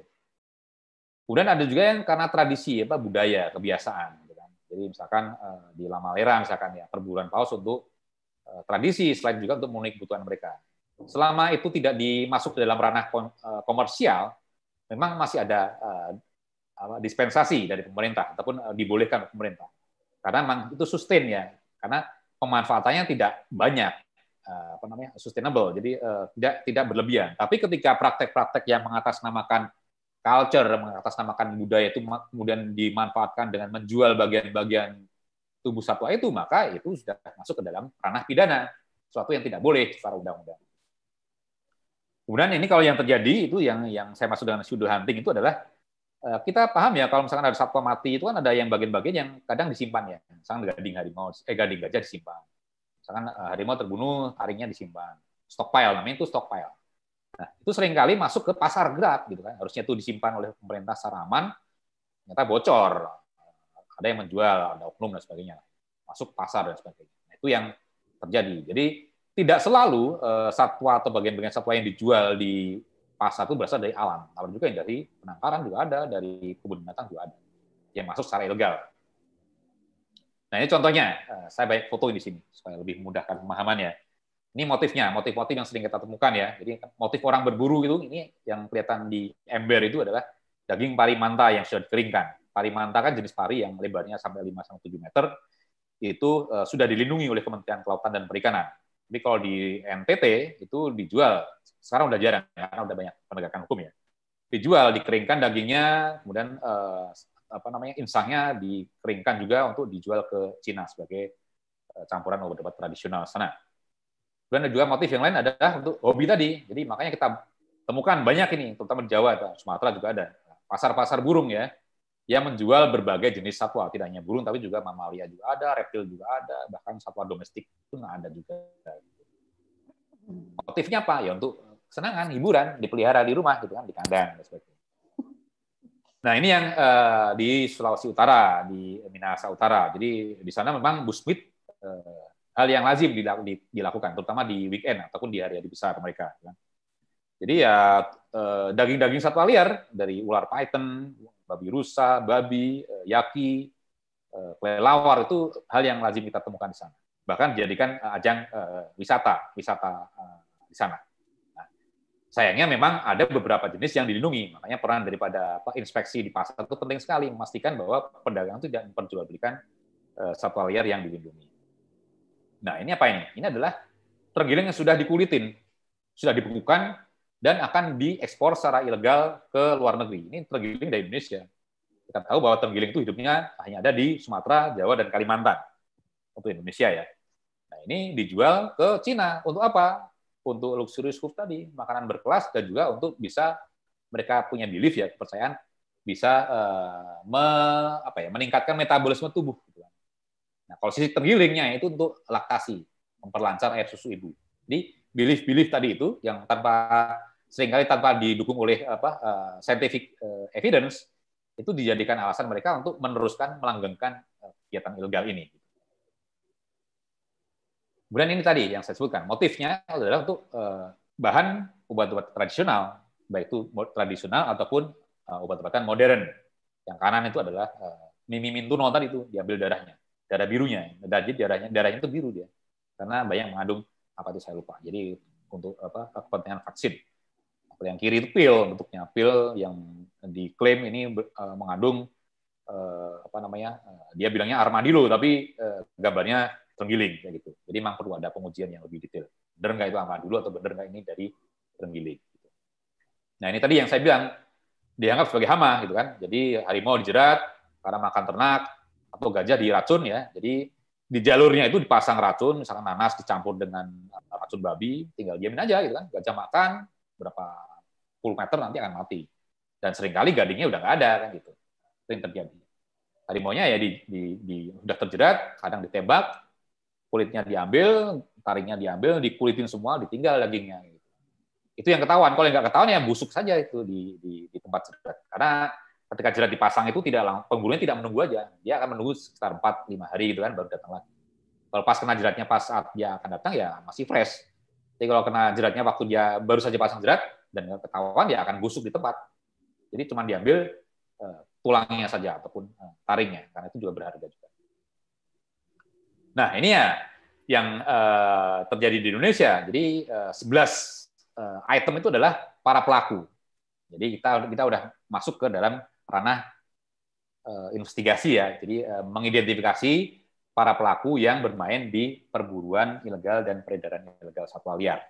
Kemudian ada juga yang karena tradisi, apa budaya, kebiasaan. Gitu kan. Jadi misalkan uh, di Lamalera misalkan ya perburuan paus untuk tradisi, selain juga untuk memenuhi kebutuhan mereka. Selama itu tidak dimasuk ke dalam ranah komersial, memang masih ada uh, dispensasi dari pemerintah ataupun dibolehkan pemerintah. Karena memang itu sustain ya, karena pemanfaatannya tidak banyak apa namanya sustainable, jadi tidak tidak berlebihan. Tapi ketika praktek-praktek yang mengatasnamakan culture, mengatasnamakan budaya itu kemudian dimanfaatkan dengan menjual bagian-bagian tubuh satwa itu, maka itu sudah masuk ke dalam ranah pidana, sesuatu yang tidak boleh secara undang-undang. Kemudian ini kalau yang terjadi itu yang yang saya maksud dengan pseudo hunting itu adalah eh, kita paham ya kalau misalkan ada satwa mati itu kan ada yang bagian-bagian yang kadang disimpan ya. Misalkan gading harimau, eh gading gajah disimpan. Misalkan eh, harimau terbunuh, taringnya disimpan. Stockpile namanya itu stockpile. Nah, itu sering kali masuk ke pasar gelap gitu kan. Harusnya itu disimpan oleh pemerintah secara aman, ternyata bocor. Ada yang menjual, ada oknum dan sebagainya. Masuk pasar dan sebagainya. Nah, itu yang terjadi. Jadi tidak selalu uh, satwa atau bagian-bagian satwa yang dijual di pasar itu berasal dari alam. Tapi juga yang dari penangkaran juga ada, dari kebun binatang juga ada. Yang masuk secara ilegal. Nah ini contohnya, uh, saya banyak foto di sini supaya lebih memudahkan pemahamannya. Ini motifnya, motif-motif yang sering kita temukan ya. Jadi motif orang berburu itu ini yang kelihatan di ember itu adalah daging pari manta yang sudah dikeringkan. Pari manta kan jenis pari yang lebarnya sampai 5 sampai 7 meter itu uh, sudah dilindungi oleh Kementerian Kelautan dan Perikanan jadi kalau di NTT itu dijual, sekarang udah jarang ya, karena udah banyak penegakan hukum ya. Dijual, dikeringkan dagingnya, kemudian eh, apa namanya insangnya dikeringkan juga untuk dijual ke Cina sebagai eh, campuran obat-obat tradisional sana. Kemudian ada juga motif yang lain adalah untuk hobi tadi. Jadi makanya kita temukan banyak ini, terutama di Jawa, Sumatera juga ada. Pasar-pasar burung ya, yang menjual berbagai jenis satwa, tidak hanya burung tapi juga mamalia juga ada, reptil juga ada, bahkan satwa domestik nggak ada juga. Motifnya apa? Ya untuk kesenangan, hiburan, dipelihara di rumah gitu kan, di kandang dan sebagainya. Nah ini yang uh, di Sulawesi Utara, di Minahasa Utara. Jadi di sana memang busmit uh, hal yang lazim dilakukan, terutama di weekend ataupun di hari-hari besar mereka. Kan. Jadi ya uh, daging-daging satwa liar dari ular python, babi rusa, babi, eh, yaki, eh, kelelawar itu hal yang lazim kita temukan di sana. Bahkan dijadikan eh, ajang wisata, wisata di sana. Nah, sayangnya memang ada beberapa jenis yang dilindungi, makanya peran daripada inspeksi di pasar itu penting sekali memastikan bahwa pedagang itu tidak memperjualbelikan satwa liar yang dilindungi. Nah ini apa ini? Ini adalah tergiling yang sudah dikulitin, sudah dibekukan, dan akan diekspor secara ilegal ke luar negeri. Ini terenggiling dari Indonesia. Kita tahu bahwa terenggiling itu hidupnya hanya ada di Sumatera, Jawa, dan Kalimantan. Untuk Indonesia ya. Nah ini dijual ke Cina. Untuk apa? Untuk luxurious food tadi, makanan berkelas, dan juga untuk bisa mereka punya belief ya, kepercayaan bisa uh, me, apa ya, meningkatkan metabolisme tubuh. Gitu kan. Nah, kalau sisi tergilingnya itu untuk laktasi, memperlancar air susu ibu. Jadi belief-belief tadi itu yang tanpa sering kali tanpa didukung oleh apa uh, scientific uh, evidence itu dijadikan alasan mereka untuk meneruskan melanggengkan uh, kegiatan ilegal ini. Kemudian ini tadi yang saya sebutkan motifnya adalah untuk uh, bahan obat-obat tradisional baik itu tradisional ataupun uh, obat-obatan modern. Yang kanan itu adalah uh, Mimi Mintuno tadi itu diambil darahnya, darah birunya. Jadi darahnya darahnya itu biru dia. Karena banyak mengandung apa itu saya lupa. Jadi untuk apa kepentingan vaksin. Yang kiri itu pil bentuknya pil yang diklaim ini uh, mengandung uh, apa namanya? Uh, dia bilangnya armadillo tapi gambarnya terenggiling kayak gitu. Jadi memang perlu ada pengujian yang lebih detail. Benar nggak itu armadillo atau benar nggak ini dari terenggiling? Nah ini tadi yang saya bilang dianggap sebagai hama gitu kan. Jadi harimau dijerat karena makan ternak atau gajah diracun ya. Jadi di jalurnya itu dipasang racun, misalkan nanas dicampur dengan racun babi, tinggal diamin aja gitu kan. Gajah makan berapa puluh meter nanti akan mati. Dan sering kali gadingnya udah nggak ada kan gitu. Itu yang terjadi. Harimau-nya ya di, di, di, udah terjerat, kadang ditembak, kulitnya diambil, taringnya diambil, dikulitin semua, ditinggal dagingnya. Gitu itu yang ketahuan. Kalau yang nggak ketahuan ya busuk saja itu di, di, di tempat jerat. Karena ketika jerat dipasang itu tidak penggulunya tidak menunggu aja. Dia akan menunggu sekitar 4-5 hari gitu kan baru datang lagi. Kalau pas kena jeratnya pas saat dia akan datang ya masih fresh. Jadi kalau kena jeratnya waktu dia baru saja pasang jerat dan ketahuan ya akan busuk di tempat. Jadi cuma diambil uh, tulangnya saja ataupun uh, taringnya karena itu juga berharga juga. Nah ini ya yang uh, terjadi di Indonesia. Jadi uh, 11 uh, item itu adalah para pelaku. Jadi kita kita udah masuk ke dalam ranah investigasi ya. Jadi mengidentifikasi para pelaku yang bermain di perburuan ilegal dan peredaran ilegal satwa liar.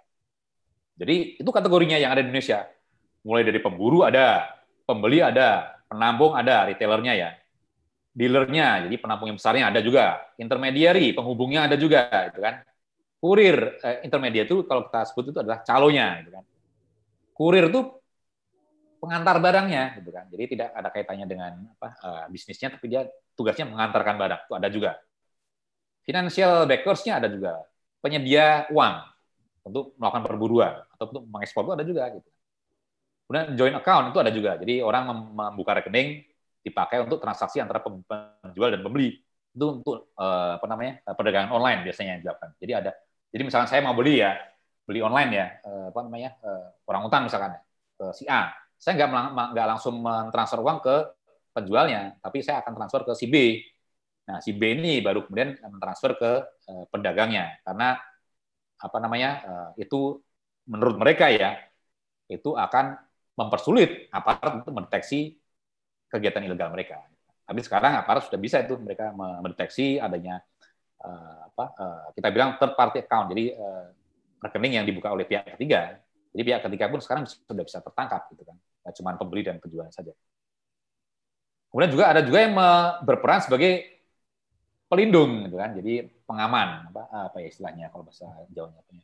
Jadi itu kategorinya yang ada di Indonesia. Mulai dari pemburu ada, pembeli ada, penampung ada, retailernya ya. Dealernya, jadi penampung yang besarnya ada juga. Intermediary, penghubungnya ada juga, gitu kan kurir eh, intermedia itu kalau kita sebut itu adalah calonya gitu kan. Kurir itu pengantar barangnya gitu kan. Jadi tidak ada kaitannya dengan apa uh, bisnisnya tapi dia tugasnya mengantarkan barang. Itu ada juga. Financial backersnya ada juga. Penyedia uang untuk melakukan perburuan atau untuk mengekspor itu ada juga gitu. Kemudian joint account itu ada juga. Jadi orang membuka rekening dipakai untuk transaksi antara penjual dan pembeli itu untuk uh, apa namanya perdagangan online biasanya yang dilakukan. Jadi ada jadi misalnya saya mau beli ya, beli online ya, eh, apa namanya, eh, orang utang misalkan ya, ke si A. Saya nggak nggak langsung mentransfer uang ke penjualnya, tapi saya akan transfer ke si B. Nah, si B ini baru kemudian mentransfer ke eh, pedagangnya, karena apa namanya itu menurut mereka ya itu akan mempersulit aparat untuk mendeteksi kegiatan ilegal mereka. Tapi sekarang aparat sudah bisa itu mereka mendeteksi adanya apa kita bilang third party account. Jadi rekening yang dibuka oleh pihak ketiga. Jadi pihak ketiga pun sekarang sudah bisa tertangkap gitu kan. Nah, cuma pembeli dan penjual saja. Kemudian juga ada juga yang berperan sebagai pelindung gitu kan. Jadi pengaman apa apa ya istilahnya kalau bahasa Jawanya ya.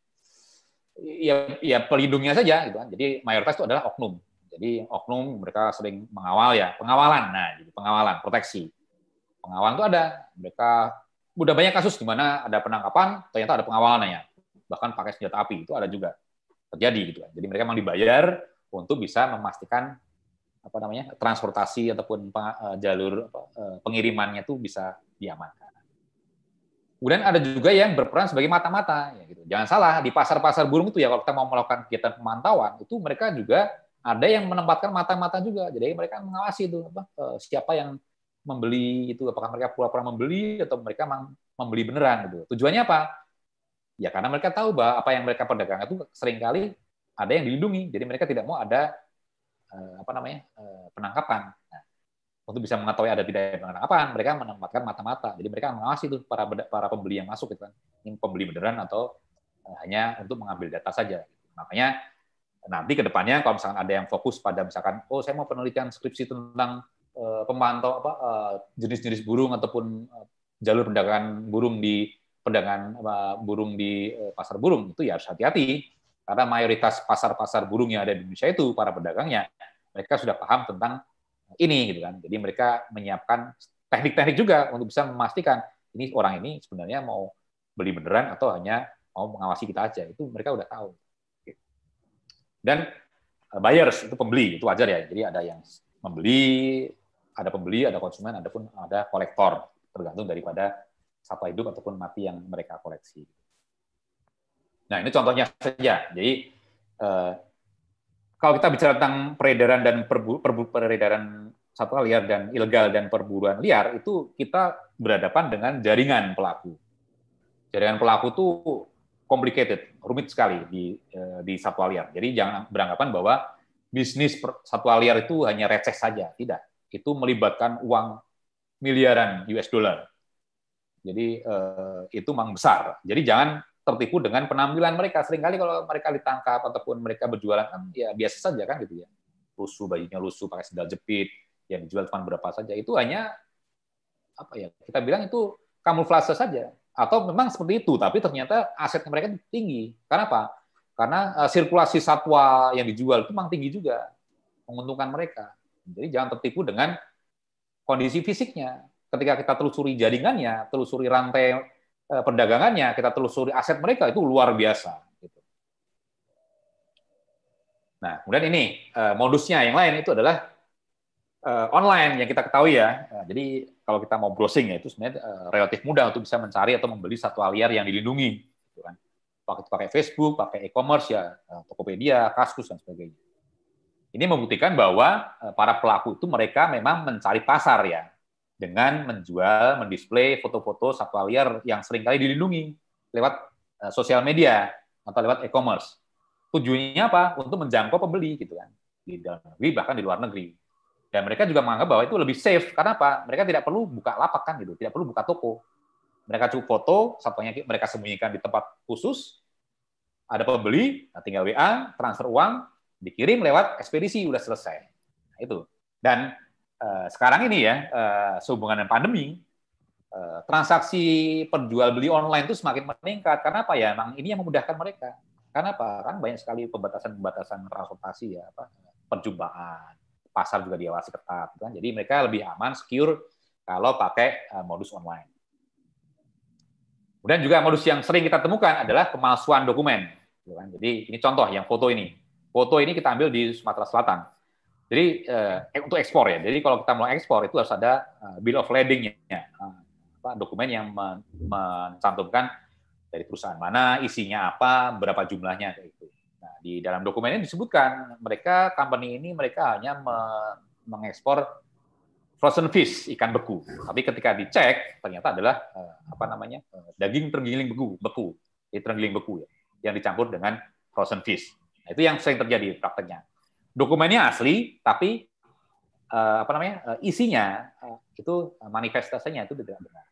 Ya pelindungnya saja gitu kan. Jadi mayoritas itu adalah oknum. Jadi oknum mereka sering mengawal ya pengawalan. Nah jadi pengawalan proteksi. Pengawalan itu ada. Mereka udah banyak kasus di mana ada penangkapan, ternyata ada pengawalannya, bahkan pakai senjata api itu ada juga. Terjadi gitu kan. Jadi mereka memang dibayar untuk bisa memastikan apa namanya transportasi ataupun eh, jalur eh, pengirimannya itu bisa diamankan. Kemudian ada juga yang berperan sebagai mata-mata, ya gitu. Jangan salah di pasar-pasar burung itu ya kalau kita mau melakukan kegiatan pemantauan itu mereka juga ada yang menempatkan mata-mata juga. Jadi mereka mengawasi itu apa, eh, siapa yang membeli itu apakah mereka pura-pura membeli atau mereka membeli beneran gitu. Tujuannya apa? Ya karena mereka tahu bahwa apa yang mereka perdagangkan itu sering kali ada yang dilindungi. Jadi mereka tidak mau ada eh, apa namanya? Eh, penangkapan. Nah, untuk bisa mengetahui ada tidak penangkapan, mereka menempatkan mata-mata. Jadi mereka mengawasi itu para para pembeli yang masuk gitu kan. Ini pembeli beneran atau eh, hanya untuk mengambil data saja. Makanya nanti ke depannya kalau misalkan ada yang fokus pada misalkan oh saya mau penelitian skripsi tentang uh, pemantau apa uh, jenis-jenis burung ataupun uh, jalur perdagangan burung di perdagangan burung di pasar burung itu ya harus hati-hati karena mayoritas pasar-pasar burung yang ada di Indonesia itu para pedagangnya mereka sudah paham tentang ini gitu kan jadi mereka menyiapkan teknik-teknik juga untuk bisa memastikan ini orang ini sebenarnya mau beli beneran atau hanya mau mengawasi kita aja itu mereka udah tahu dan uh, buyers itu pembeli itu wajar ya. Jadi ada yang membeli, ada pembeli, ada konsumen, ada pun ada kolektor tergantung daripada satwa hidup ataupun mati yang mereka koleksi. Nah ini contohnya saja. Jadi eh, kalau kita bicara tentang peredaran dan perbu, perbu, peredaran satwa liar dan ilegal dan perburuan liar itu kita berhadapan dengan jaringan pelaku. Jaringan pelaku itu complicated, rumit sekali di eh, di satwa liar. Jadi jangan beranggapan bahwa bisnis satwa liar itu hanya receh saja, tidak. Itu melibatkan uang miliaran US dollar. Jadi eh, itu memang besar. Jadi jangan tertipu dengan penampilan mereka. Seringkali kalau mereka ditangkap ataupun mereka berjualan kan ya biasa saja kan gitu ya. Lusuh bajunya lusuh pakai sendal jepit yang dijual cuma berapa saja. Itu hanya apa ya? Kita bilang itu kamuflase saja atau memang seperti itu, tapi ternyata aset mereka tinggi. Karena apa? Karena uh, sirkulasi satwa yang dijual itu memang tinggi juga, menguntungkan mereka. Jadi jangan tertipu dengan kondisi fisiknya. Ketika kita telusuri jaringannya, telusuri rantai uh, perdagangannya, kita telusuri aset mereka itu luar biasa. Gitu. Nah, kemudian ini uh, modusnya yang lain itu adalah uh, online yang kita ketahui ya. Uh, jadi kalau kita mau browsing ya itu sebenarnya uh, relatif mudah untuk bisa mencari atau membeli satwa liar yang dilindungi gitu kan. Pakai Facebook pakai e-commerce ya uh, Tokopedia Kaskus dan sebagainya. Ini membuktikan bahwa para pelaku itu mereka memang mencari pasar ya dengan menjual mendisplay foto-foto satwa liar yang sering kali dilindungi lewat sosial media atau lewat e-commerce. Tujuannya apa? Untuk menjangkau pembeli gitu kan. Di dalam negeri bahkan di luar negeri dan mereka juga menganggap bahwa itu lebih safe. Karena apa? Mereka tidak perlu buka lapak kan gitu, tidak perlu buka toko. Mereka cukup foto, satunya mereka sembunyikan di tempat khusus. Ada pembeli, nah tinggal WA, transfer uang, dikirim lewat ekspedisi, udah selesai. Nah, itu. Dan uh, sekarang ini ya, uh, sehubungan dengan pandemi, uh, transaksi penjual beli online itu semakin meningkat. Karena apa ya? Memang ini yang memudahkan mereka. Karena apa? Kan banyak sekali pembatasan-pembatasan transportasi ya, apa perjumpaan pasar juga diawasi ketat. Kan? Jadi mereka lebih aman, secure kalau pakai uh, modus online. Kemudian juga modus yang sering kita temukan adalah pemalsuan dokumen. Gitu kan? Jadi ini contoh yang foto ini. Foto ini kita ambil di Sumatera Selatan. Jadi uh, untuk ekspor ya. Jadi kalau kita mau ekspor itu harus ada uh, bill of lading-nya, dokumen yang mencantumkan dari perusahaan mana, isinya apa, berapa jumlahnya kayak itu di dalam dokumennya disebutkan mereka company ini mereka hanya me mengekspor frozen fish ikan beku. Tapi ketika dicek ternyata adalah uh, apa namanya uh, daging terenggiling beku, beku, jadi terenggiling beku ya, yang dicampur dengan frozen fish. Nah, itu yang sering terjadi prakteknya. Dokumennya asli, tapi uh, apa namanya uh, isinya uh, itu manifestasinya itu tidak benar.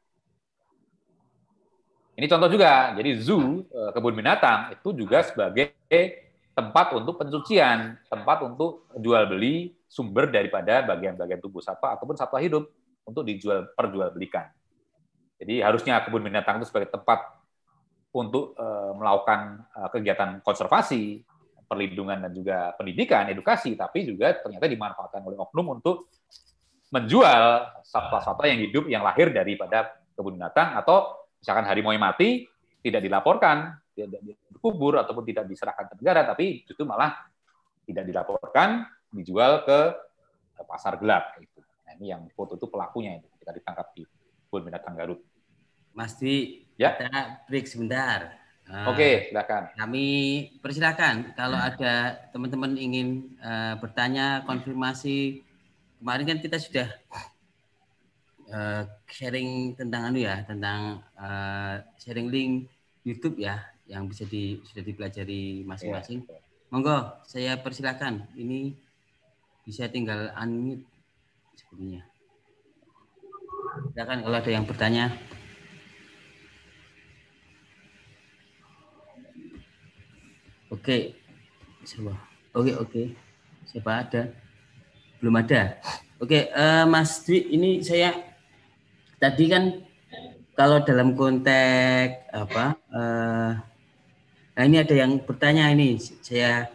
Ini contoh juga. Jadi zoo kebun binatang itu juga sebagai tempat untuk pencucian, tempat untuk jual beli sumber daripada bagian-bagian tubuh satwa ataupun satwa hidup untuk dijual perjualbelikan. Jadi harusnya kebun binatang itu sebagai tempat untuk uh, melakukan uh, kegiatan konservasi, perlindungan dan juga pendidikan, edukasi, tapi juga ternyata dimanfaatkan oleh oknum untuk menjual satwa-satwa yang hidup yang lahir daripada kebun binatang atau misalkan harimau yang mati tidak dilaporkan, tidak dikubur ataupun tidak diserahkan ke negara, tapi justru malah tidak dilaporkan, dijual ke pasar gelap. Gitu. Nah, ini yang foto itu pelakunya itu kita ditangkap di kebun binatang Garut. Mas Dwi, ya? kita break sebentar. Oke, okay, silakan. Kami persilakan kalau hmm. ada teman-teman ingin uh, bertanya, konfirmasi. Kemarin kan kita sudah uh, sharing tentang anu ya, tentang uh, sharing link YouTube ya yang bisa di sudah dipelajari masing-masing. Ya. Monggo, saya persilakan. Ini bisa tinggal unmute sepertinya. Silakan kalau ada yang bertanya. Oke, coba. Oke, oke. Siapa ada? Belum ada. Oke, eh, Mas Dwi, ini saya tadi kan kalau dalam konteks apa? eh, nah ini ada yang bertanya ini. Saya,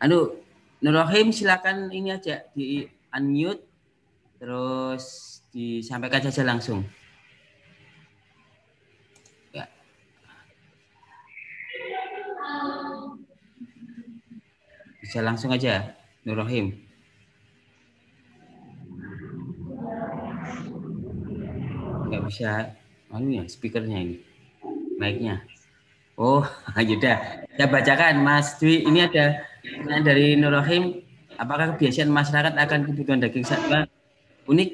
anu, Nurrohim silakan ini aja di unmute, terus disampaikan saja langsung. Ya. Bisa langsung aja, Nurrohim. nggak bisa anu ya speakernya ini mic-nya oh yaudah. Saya bacakan Mas Dwi. Ini ada pertanyaan dari Nurrohim apakah kebiasaan masyarakat akan kebutuhan daging satwa unik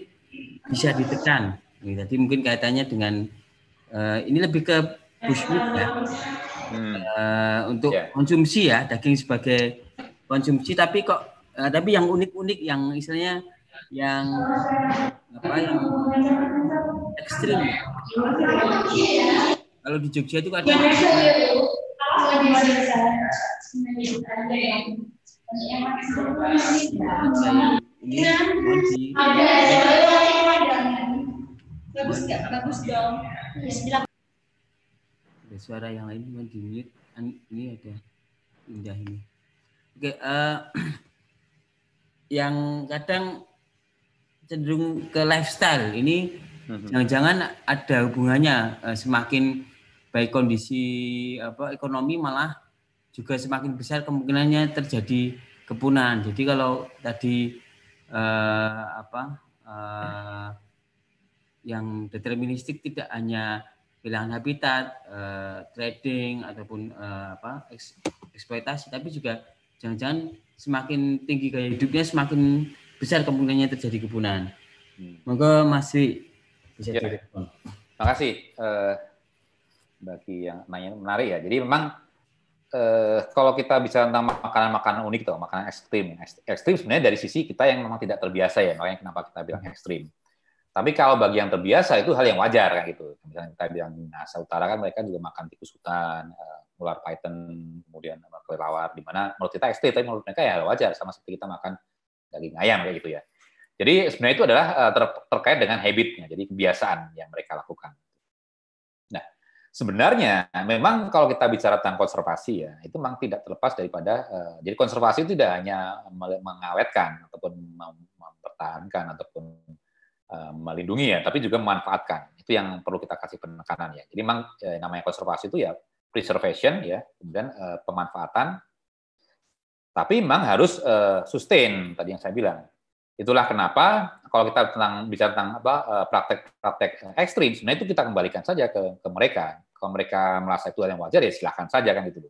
bisa ditekan? Tadi mungkin kaitannya dengan eh, ini lebih ke bushmeat ya. Hmm. Eh, untuk Ya. konsumsi ya daging sebagai konsumsi. Tapi kok eh, tapi yang unik-unik yang istilahnya yang apa yang ekstrim kalau di Jogja itu kadang ini mohon di Bagus nggak? Bagus dong. ada suara yang lain mohon di mute ini ada indah ini. Oke eh, yang kadang cenderung ke lifestyle ini Mhm. jangan-jangan ada hubungannya eh, semakin baik kondisi apa ekonomi malah juga semakin besar kemungkinannya terjadi kepunahan. Jadi kalau tadi eh, apa eh, yang deterministik tidak hanya kehilangan habitat, eh, trading ataupun eh, apa eks- eksploitasi, tapi juga jangan-jangan semakin tinggi gaya hidupnya semakin besar kemungkinannya terjadi kepunahan. Hmm. Monggo Mas Wi bisa Ya. direspon. Makasih eh, bagi yang nanya menarik ya. Jadi memang eh, kalau kita bicara tentang makanan-makanan unik tuh, makanan ekstrim. Eks- Ekstrim sebenarnya dari sisi kita yang memang tidak terbiasa ya, makanya kenapa kita bilang ekstrim. Tapi kalau bagi yang terbiasa itu hal yang wajar kan gitu. Misalnya kita bilang Asia Utara kan mereka juga makan tikus hutan, eh, ular python, kemudian kelelawar, di mana menurut kita ekstrim, tapi menurut mereka ya wajar sama seperti kita makan daging ayam kayak gitu ya. Jadi sebenarnya itu adalah eh, ter- terkait dengan habitnya, jadi kebiasaan yang mereka lakukan. Sebenarnya memang kalau kita bicara tentang konservasi ya, itu memang tidak terlepas daripada eh, jadi konservasi itu tidak hanya mengawetkan ataupun mem- mempertahankan ataupun eh, melindungi ya, tapi juga memanfaatkan. Itu yang perlu kita kasih penekanan ya. Jadi memang eh, namanya konservasi itu ya preservation ya, kemudian eh, pemanfaatan tapi memang harus eh, sustain tadi yang saya bilang. Itulah kenapa kalau kita tentang bicara tentang apa eh, praktek-praktek ekstrim, sebenarnya itu kita kembalikan saja ke, ke mereka. Kalau mereka merasa itu hal yang wajar ya silahkan saja kan gitu.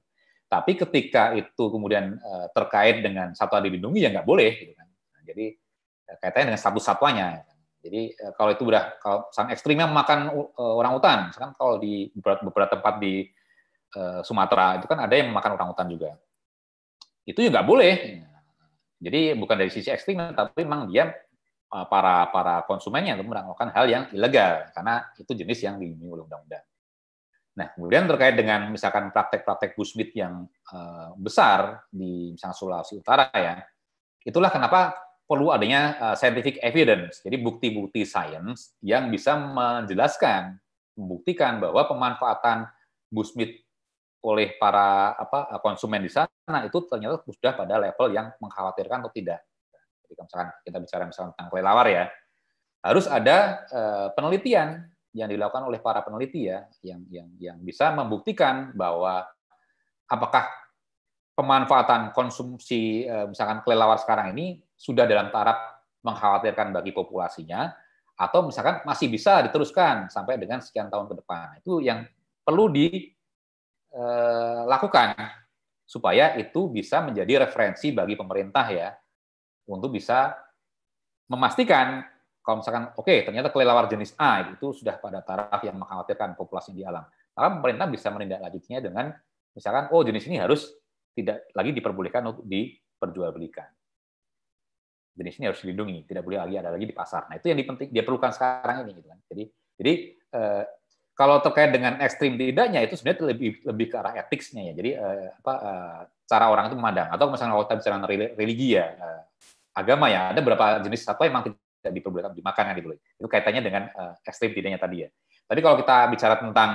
Tapi ketika itu kemudian eh, terkait dengan satwa dilindungi ya nggak boleh gitu kan. Nah, jadi eh, kaitannya dengan status satwanya. Jadi eh, kalau itu udah kalau sang ekstrimnya memakan eh, orang hutan, misalkan kalau di beberapa, tempat di eh, Sumatera itu kan ada yang memakan orang hutan juga. Itu ya nggak boleh. Jadi bukan dari sisi ekstrim, tapi memang dia uh, para para konsumennya itu melakukan hal yang ilegal karena itu jenis yang dilindungi oleh undang-undang. Nah, kemudian terkait dengan misalkan praktek-praktek bushmeat yang uh, besar di misalnya Sulawesi Utara ya, itulah kenapa perlu adanya uh, scientific evidence, jadi bukti-bukti sains yang bisa menjelaskan, membuktikan bahwa pemanfaatan bushmeat oleh para apa konsumen di sana itu ternyata sudah pada level yang mengkhawatirkan atau tidak. Jadi misalkan kita bicara misalkan tentang kelelawar ya, harus ada eh, penelitian yang dilakukan oleh para peneliti ya, yang yang yang bisa membuktikan bahwa apakah pemanfaatan konsumsi eh, misalkan kelelawar sekarang ini sudah dalam taraf mengkhawatirkan bagi populasinya atau misalkan masih bisa diteruskan sampai dengan sekian tahun ke depan. Itu yang perlu di eh, lakukan supaya itu bisa menjadi referensi bagi pemerintah ya untuk bisa memastikan kalau misalkan oke okay, ternyata kelelawar jenis A itu sudah pada taraf yang mengkhawatirkan populasi di alam maka pemerintah bisa menindaklanjutinya dengan misalkan oh jenis ini harus tidak lagi diperbolehkan untuk diperjualbelikan. Jenis ini harus dilindungi tidak boleh lagi ada lagi di pasar. Nah itu yang dipenting dia perlukan sekarang ini gitu kan. Jadi jadi eh, kalau terkait dengan ekstrim tidaknya itu sebenarnya lebih lebih ke arah etiknya ya. Jadi eh, apa eh, cara orang itu memandang atau misalnya kalau kita bicara religi ya eh, agama ya ada beberapa jenis satwa yang memang tidak diperbolehkan dimakan kan gitu. Itu kaitannya dengan eh, ekstrim tidaknya tadi ya. Tadi kalau kita bicara tentang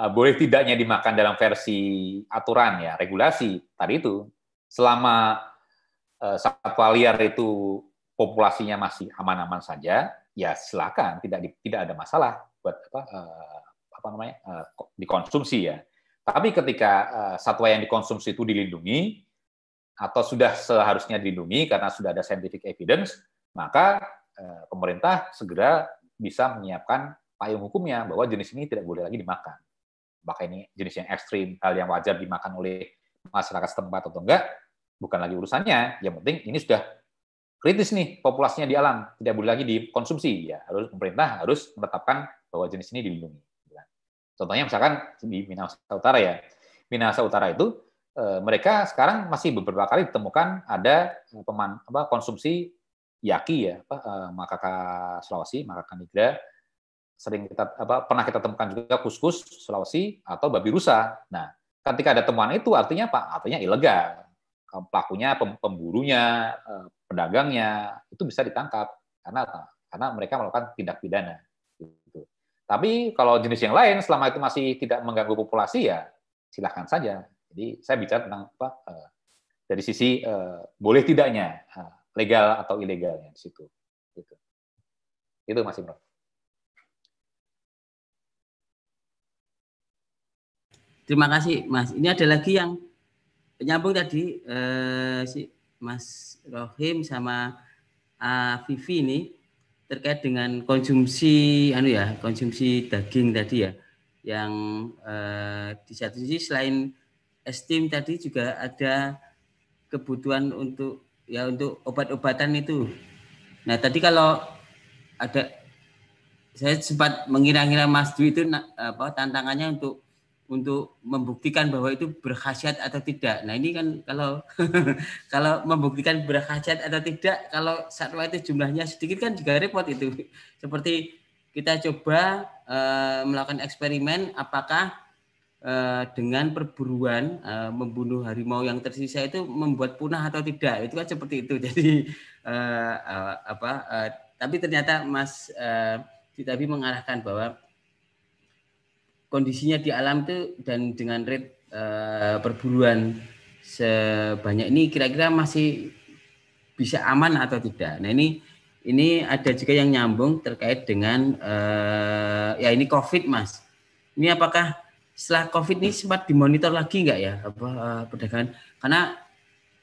eh, boleh tidaknya dimakan dalam versi aturan ya regulasi tadi itu selama eh, satwa liar itu populasinya masih aman-aman saja ya silakan tidak tidak ada masalah buat apa uh, apa namanya uh, dikonsumsi ya. Tapi ketika uh, satwa yang dikonsumsi itu dilindungi atau sudah seharusnya dilindungi karena sudah ada scientific evidence, maka uh, pemerintah segera bisa menyiapkan payung hukumnya bahwa jenis ini tidak boleh lagi dimakan. Bahkan ini jenis yang ekstrim, hal yang wajar dimakan oleh masyarakat setempat atau enggak, bukan lagi urusannya. Yang penting ini sudah kritis nih populasinya di alam, tidak boleh lagi dikonsumsi. Ya harus pemerintah harus menetapkan bahwa jenis ini dilindungi. Contohnya misalkan di Minahasa Utara ya. Minahasa Utara itu eh, mereka sekarang masih beberapa kali ditemukan ada eh, peman, apa, konsumsi yaki ya, apa, eh, makaka Sulawesi, makaka nigra, sering kita apa pernah kita temukan juga kuskus Sulawesi atau babi rusa. Nah, ketika ada temuan itu artinya apa? Artinya ilegal. Pelakunya, pemburunya, pedagangnya itu bisa ditangkap karena karena mereka melakukan tindak pidana. Tapi kalau jenis yang lain selama itu masih tidak mengganggu populasi ya silahkan saja. Jadi saya bicara tentang apa uh, dari sisi uh, boleh tidaknya uh, legal atau ilegalnya di situ. Gitu. Itu Mas Imran. Terima kasih Mas. Ini ada lagi yang penyambung tadi eh, si Mas Rohim sama uh, Vivi ini terkait dengan konsumsi anu ya konsumsi daging tadi ya yang eh, di satu sisi selain esteem tadi juga ada kebutuhan untuk ya untuk obat-obatan itu. Nah tadi kalau ada saya sempat mengira-ngira Mas Dwi itu apa tantangannya untuk untuk membuktikan bahwa itu berkhasiat atau tidak. Nah ini kan kalau kalau membuktikan berkhasiat atau tidak, kalau satwa itu jumlahnya sedikit kan juga repot itu. Seperti kita coba uh, melakukan eksperimen, apakah uh, dengan perburuan uh, membunuh harimau yang tersisa itu membuat punah atau tidak? Itu kan seperti itu. Jadi uh, apa? Uh, tapi ternyata Mas uh, Citabi mengarahkan bahwa kondisinya di alam itu dan dengan rate uh, perburuan sebanyak ini kira-kira masih bisa aman atau tidak. Nah ini ini ada juga yang nyambung terkait dengan uh, ya ini COVID mas. Ini apakah setelah COVID ini sempat dimonitor lagi nggak ya apa uh, perdagangan? Karena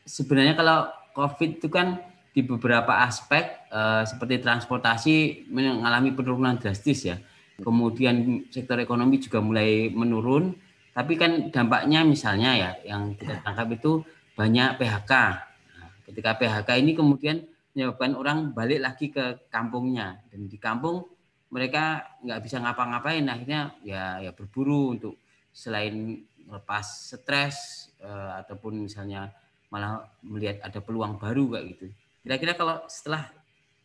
sebenarnya kalau COVID itu kan di beberapa aspek uh, seperti transportasi mengalami penurunan drastis ya kemudian sektor ekonomi juga mulai menurun, tapi kan dampaknya misalnya ya yang kita tangkap itu banyak PHK. Nah, ketika PHK ini kemudian menyebabkan orang balik lagi ke kampungnya dan di kampung mereka nggak bisa ngapa-ngapain akhirnya ya ya berburu untuk selain lepas stres eh, ataupun misalnya malah melihat ada peluang baru kayak gitu. Kira-kira kalau setelah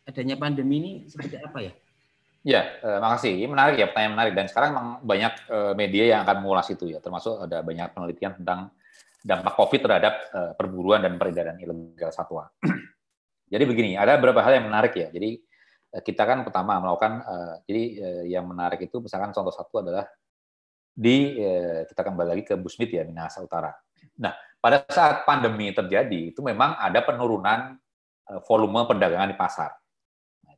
adanya pandemi ini seperti apa ya? Ya, eh, makasih. Menarik ya, pertanyaan menarik. Dan sekarang memang banyak eh, media yang akan mengulas itu ya, termasuk ada banyak penelitian tentang dampak COVID terhadap eh, perburuan dan peredaran ilegal satwa. jadi begini, ada beberapa hal yang menarik ya. Jadi eh, kita kan pertama melakukan, eh, jadi eh, yang menarik itu misalkan contoh satu adalah di eh, kita kembali lagi ke Busmit ya, Minahasa Utara. Nah, pada saat pandemi terjadi itu memang ada penurunan eh, volume perdagangan di pasar. Nah,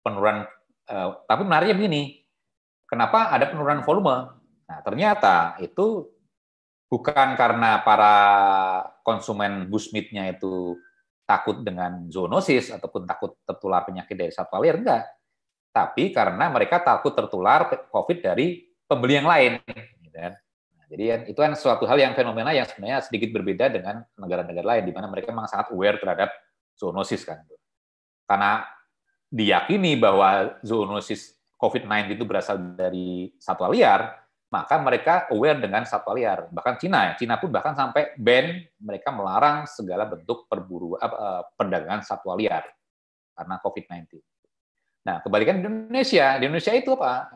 penurunan Eh, tapi menariknya begini, kenapa ada penurunan volume? Nah, ternyata itu bukan karena para konsumen busmitnya itu takut dengan zoonosis ataupun takut tertular penyakit dari satwa liar, enggak. Tapi karena mereka takut tertular COVID dari pembeli yang lain. Gitu kan. Nah, jadi itu kan suatu hal yang fenomena yang sebenarnya sedikit berbeda dengan negara-negara lain, di mana mereka memang sangat aware terhadap zoonosis kan. Karena diyakini bahwa zoonosis COVID-19 itu berasal dari satwa liar, maka mereka aware dengan satwa liar. Bahkan Cina, ya, Cina pun bahkan sampai ban mereka melarang segala bentuk perburu uh, perdagangan satwa liar karena COVID-19. Nah, kebalikan di Indonesia, di Indonesia itu apa?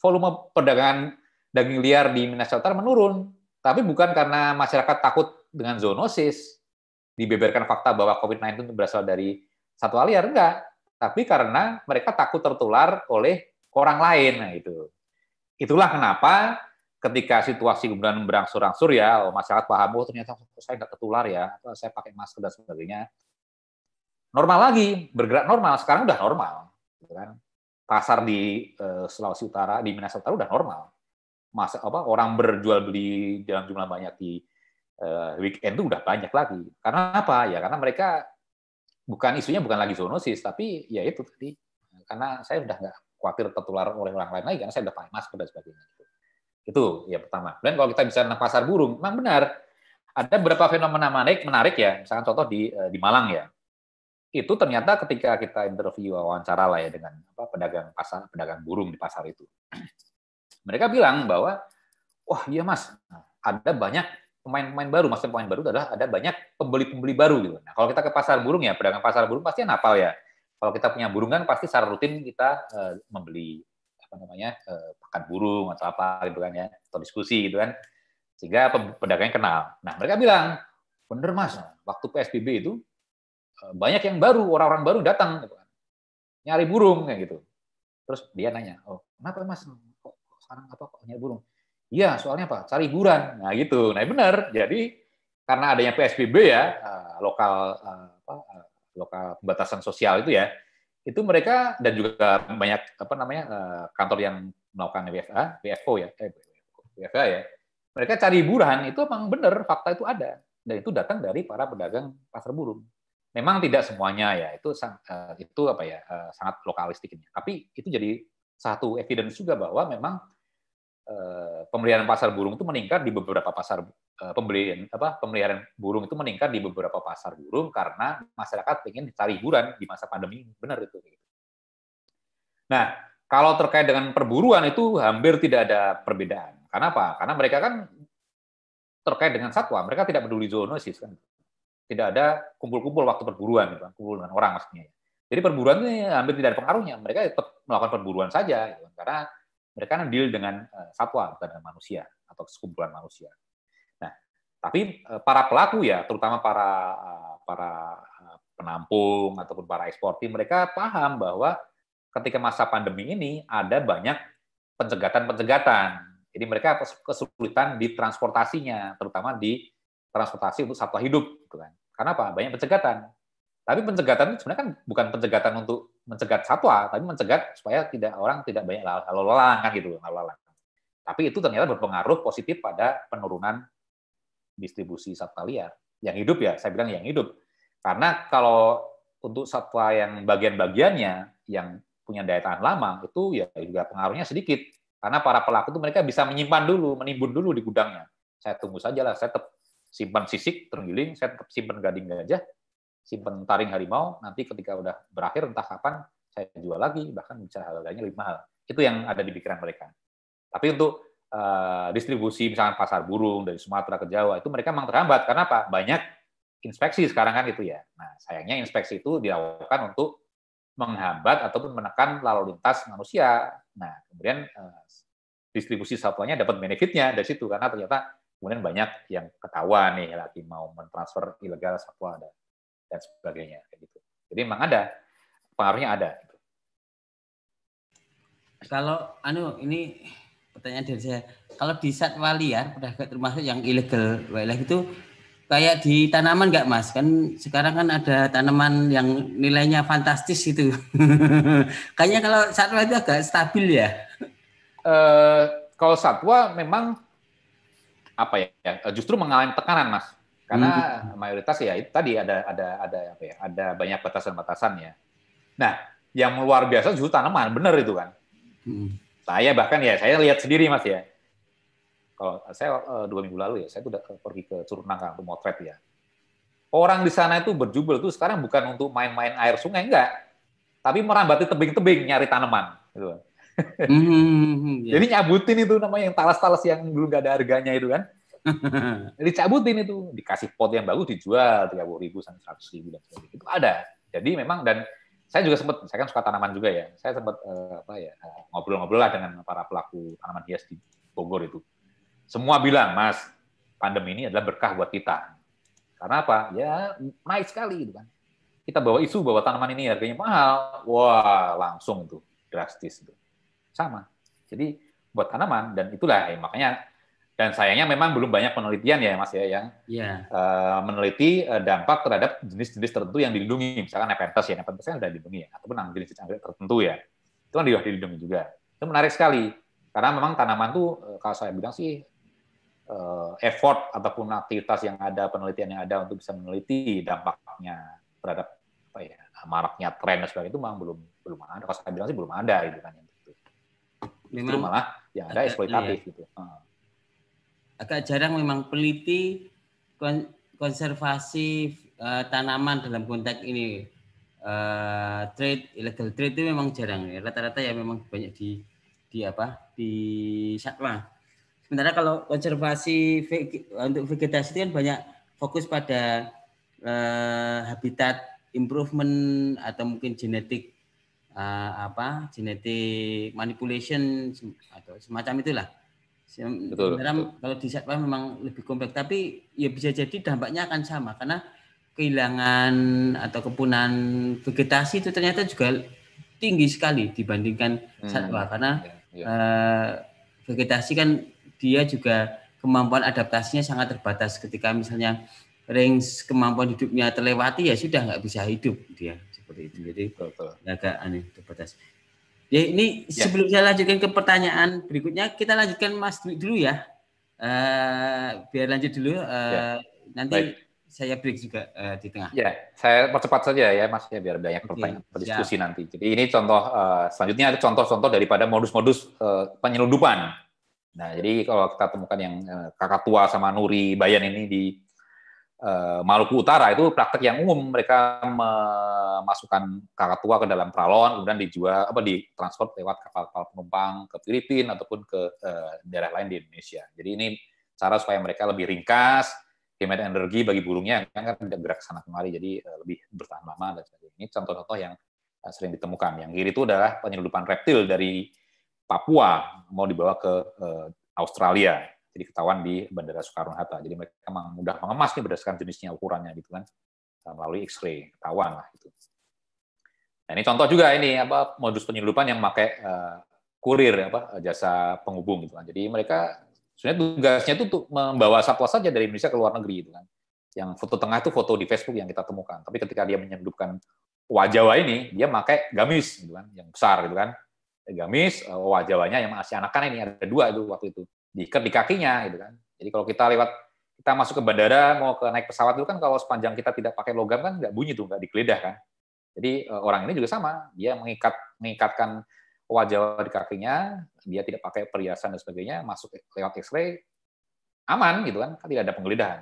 volume perdagangan daging liar di Minnesota menurun. Tapi bukan karena masyarakat takut dengan zoonosis, dibeberkan fakta bahwa COVID-19 itu berasal dari satwa liar, enggak. Tapi karena mereka takut tertular oleh orang lain. Nah, itu. Itulah kenapa ketika situasi kemudian berangsur-angsur ya, oh, masyarakat paham, oh ternyata saya nggak tertular ya, saya pakai masker dan sebagainya. Normal lagi, bergerak normal. Sekarang udah normal. Gitu kan. Pasar di uh, Sulawesi Utara, di Minnesota udah normal masa apa orang berjual beli dalam jumlah banyak di uh, weekend itu udah banyak lagi. Karena apa? Ya karena mereka bukan isunya bukan lagi zoonosis, tapi ya itu tadi karena saya udah nggak khawatir tertular oleh orang lain lagi karena saya udah pakai masker dan sebagainya. Itu ya pertama. Dan kalau kita bisa tentang pasar burung, memang benar ada beberapa fenomena menarik, menarik ya. Misalkan contoh di eh, di Malang ya. Itu ternyata ketika kita interview wawancara lah ya dengan apa pedagang pasar pedagang burung di pasar itu mereka bilang bahwa wah iya mas ada banyak pemain-pemain baru maksudnya pemain baru adalah ada banyak pembeli-pembeli baru gitu. Nah, kalau kita ke pasar burung ya pedagang pasar burung pasti napal ya. Kalau kita punya burung kan pasti secara rutin kita uh, membeli apa namanya uh, pakan burung atau apa gitu kan ya atau diskusi gitu kan sehingga pedagangnya kenal. Nah mereka bilang bener mas waktu PSBB itu uh, banyak yang baru orang-orang baru datang gitu kan nyari burung kayak gitu. Terus dia nanya oh kenapa mas sekarang apa kok hanya burung? Iya, soalnya apa? Cari hiburan. Nah, gitu. Nah, benar. Jadi karena adanya PSBB ya, eh, lokal eh, apa, eh, lokal pembatasan sosial itu ya, itu mereka dan juga banyak apa namanya kantor yang melakukan WFA, WFO ya, WFA ya. Mereka cari hiburan itu memang benar, fakta itu ada dan itu datang dari para pedagang pasar burung. Memang tidak semuanya ya, itu itu apa ya sangat lokalistik ini. Tapi itu jadi satu evidence juga bahwa memang pemeliharaan pasar burung itu meningkat di beberapa pasar eh, pembelian apa pemeliharaan burung itu meningkat di beberapa pasar burung karena masyarakat ingin cari hiburan di masa pandemi benar itu. Nah kalau terkait dengan perburuan itu hampir tidak ada perbedaan. Karena apa? Karena mereka kan terkait dengan satwa, mereka tidak peduli zoonosis kan. Tidak ada kumpul-kumpul waktu perburuan gitu, kumpul dengan orang maksudnya. Jadi perburuan ini hampir tidak ada pengaruhnya. Mereka tetap melakukan perburuan saja, gitu. karena mereka kan deal dengan uh, satwa bukan dengan manusia atau sekumpulan manusia. Nah, tapi uh, para pelaku ya, terutama para uh, para penampung ataupun para eksportir, mereka paham bahwa ketika masa pandemi ini ada banyak pencegatan-pencegatan. Jadi mereka kesulitan di transportasinya, terutama di transportasi untuk satwa hidup, gitu kan. Karena apa? Banyak pencegatan. Tapi pencegatan itu sebenarnya kan bukan pencegatan untuk mencegat satwa, tapi mencegat supaya tidak orang tidak banyak lalu lalang kan gitu, lalu lalang. Tapi itu ternyata berpengaruh positif pada penurunan distribusi satwa liar. Yang hidup ya, saya bilang yang hidup. Karena kalau untuk satwa yang bagian-bagiannya yang punya daya tahan lama itu ya juga pengaruhnya sedikit. Karena para pelaku itu mereka bisa menyimpan dulu, menimbun dulu di gudangnya. Saya tunggu saja lah, saya tetap simpan sisik terenggiling, saya tetap simpan gading gajah, simpen taring harimau, nanti ketika udah berakhir entah kapan saya jual lagi, bahkan bisa harganya lebih mahal. Itu yang ada di pikiran mereka. Tapi untuk uh, distribusi misalnya pasar burung dari Sumatera ke Jawa itu mereka memang terhambat karena apa? Banyak inspeksi sekarang kan itu ya. Nah, sayangnya inspeksi itu dilakukan untuk menghambat ataupun menekan lalu lintas manusia. Nah, kemudian uh, distribusi satwanya dapat benefitnya dari situ karena ternyata kemudian banyak yang ketahuan nih lagi mau mentransfer ilegal satwa ada dan sebagainya kayak gitu. Jadi memang ada pengaruhnya ada. Gitu. Kalau anu ini pertanyaan dari saya, kalau di satwa liar udah termasuk yang ilegal wildlife itu kayak di tanaman nggak mas? Kan sekarang kan ada tanaman yang nilainya fantastis itu. Kayaknya kalau satwa itu agak stabil ya. Uh, kalau satwa memang apa ya? Justru mengalami tekanan mas karena hmm. mayoritas ya itu tadi ada ada ada apa ya ada banyak batasan-batasan ya. Nah yang luar biasa justru tanaman benar itu kan? Hmm. saya bahkan ya saya lihat sendiri mas ya. Kalau saya eh, dua minggu lalu ya saya sudah pergi ke Curunangka untuk motret ya. Orang di sana itu berjubel tuh sekarang bukan untuk main-main air sungai enggak. Tapi merambati tebing-tebing nyari tanaman gitu hmm, ya. jadi nyabutin itu namanya yang talas-talas yang belum gak ada harganya itu kan dicabutin itu dikasih pot yang bagus dijual tiga puluh ribu sampai seratus ribu dan sebagainya itu ada jadi memang dan saya juga sempat, saya kan suka tanaman juga ya. Saya sempat uh, apa ya uh, ngobrol-ngobrol lah dengan para pelaku tanaman hias di Bogor itu. Semua bilang, Mas, pandemi ini adalah berkah buat kita. Karena apa? Ya naik sekali gitu kan. Kita bawa isu bahwa tanaman ini harganya mahal, wah langsung itu drastis itu. Sama. Jadi buat tanaman dan itulah ya, makanya dan sayangnya memang belum banyak penelitian ya Mas ya yang yeah. Iya. uh, meneliti uh, dampak terhadap jenis-jenis tertentu yang dilindungi, misalkan Nepenthes ya, Nepenthes kan sudah dilindungi ya, ataupun jenis anggrek tertentu ya, itu kan juga dilindungi juga. Itu menarik sekali, karena memang tanaman tuh uh, kalau saya bilang sih uh, effort ataupun aktivitas yang ada, penelitian yang ada untuk bisa meneliti dampaknya terhadap apa ya maraknya tren dan sebagainya itu memang belum belum ada. Kalau saya bilang sih belum ada gitu kan. Memang malah yang ada eksploitatif iya. gitu. Uh agak jarang memang peneliti konservasi uh, tanaman dalam konteks ini. Uh, trade illegal trade itu memang jarang ya. Rata-rata ya memang banyak di di apa di satwa sementara kalau konservasi untuk vegetasi itu kan banyak fokus pada uh, habitat improvement atau mungkin genetik uh, apa genetik manipulation atau semacam itulah Betul, betul. kalau di satwa memang lebih kompleks, tapi ya bisa jadi dampaknya akan sama karena kehilangan atau kepunahan vegetasi itu ternyata juga tinggi sekali dibandingkan hmm. satwa. Karena ya, ya. Uh, vegetasi kan dia juga kemampuan adaptasinya sangat terbatas. Ketika misalnya range kemampuan hidupnya terlewati ya sudah nggak bisa hidup dia. Seperti itu. Jadi betul, agak aneh terbatas Ya ini ya. sebelum saya lanjutkan ke pertanyaan berikutnya, kita lanjutkan Mas Dwi dulu ya. Uh, biar lanjut dulu. Uh, ya. Nanti Baik. saya break juga uh, di tengah. Ya, saya percepat saja ya Mas ya biar banyak pertanyaan berdiskusi nanti. Jadi ini contoh uh, selanjutnya ada contoh-contoh daripada modus-modus uh, penyeludupan. Nah, jadi kalau kita temukan yang uh, kakak tua sama Nuri Bayan ini di Maluku Utara itu praktek yang umum mereka memasukkan tua ke dalam pralon kemudian dijual apa ditransfer lewat kapal-kapal penumpang ke Filipina ataupun ke uh, daerah lain di Indonesia. Jadi ini cara supaya mereka lebih ringkas, hemat energi bagi burungnya kan tidak gerak sana kemari jadi uh, lebih bertahan lama dan sebagainya. Ini contoh-contoh yang uh, sering ditemukan. Yang kiri itu adalah penyeludupan reptil dari Papua mau dibawa ke uh, Australia jadi ketahuan di Bandara Soekarno-Hatta. Jadi mereka memang mudah mengemas nih berdasarkan jenisnya, ukurannya gitu kan, melalui X-ray, ketahuan lah itu. Nah, ini contoh juga ini apa modus penyeludupan yang pakai uh, kurir apa jasa penghubung gitu kan. Jadi mereka sebenarnya tugasnya itu untuk membawa satwa saja dari Indonesia ke luar negeri gitu kan. Yang foto tengah itu foto di Facebook yang kita temukan. Tapi ketika dia menyeludupkan wajah ini, dia pakai gamis gitu kan, yang besar gitu kan. Gamis, eh, wajahnya yang masih anakan ini ada dua itu waktu itu diikat di kakinya gitu kan. Jadi kalau kita lewat kita masuk ke bandara mau ke naik pesawat itu kan kalau sepanjang kita tidak pakai logam kan nggak bunyi tuh nggak digeledah kan. Jadi eh, orang ini juga sama, dia mengikat mengikatkan wajah di kakinya, dia tidak pakai perhiasan dan sebagainya, masuk lewat X-ray aman gitu kan, kan tidak ada penggeledahan.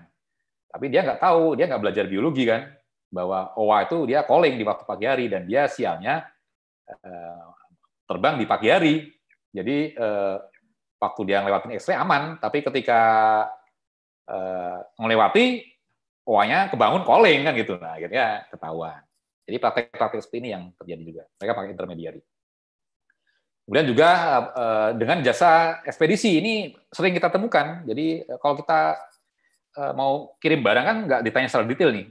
Tapi dia nggak tahu, dia nggak belajar biologi kan, bahwa OWA itu dia calling di waktu pagi hari dan dia siangnya eh, terbang di pagi hari. Jadi waktu dia ngelewatin X-ray aman, tapi ketika uh, melewati OA-nya kebangun calling kan gitu. Nah, akhirnya ketahuan. Jadi praktek-praktek seperti ini yang terjadi juga. Mereka pakai intermediary. Kemudian juga uh, dengan jasa ekspedisi ini sering kita temukan. Jadi uh, kalau kita uh, mau kirim barang kan nggak ditanya secara detail nih.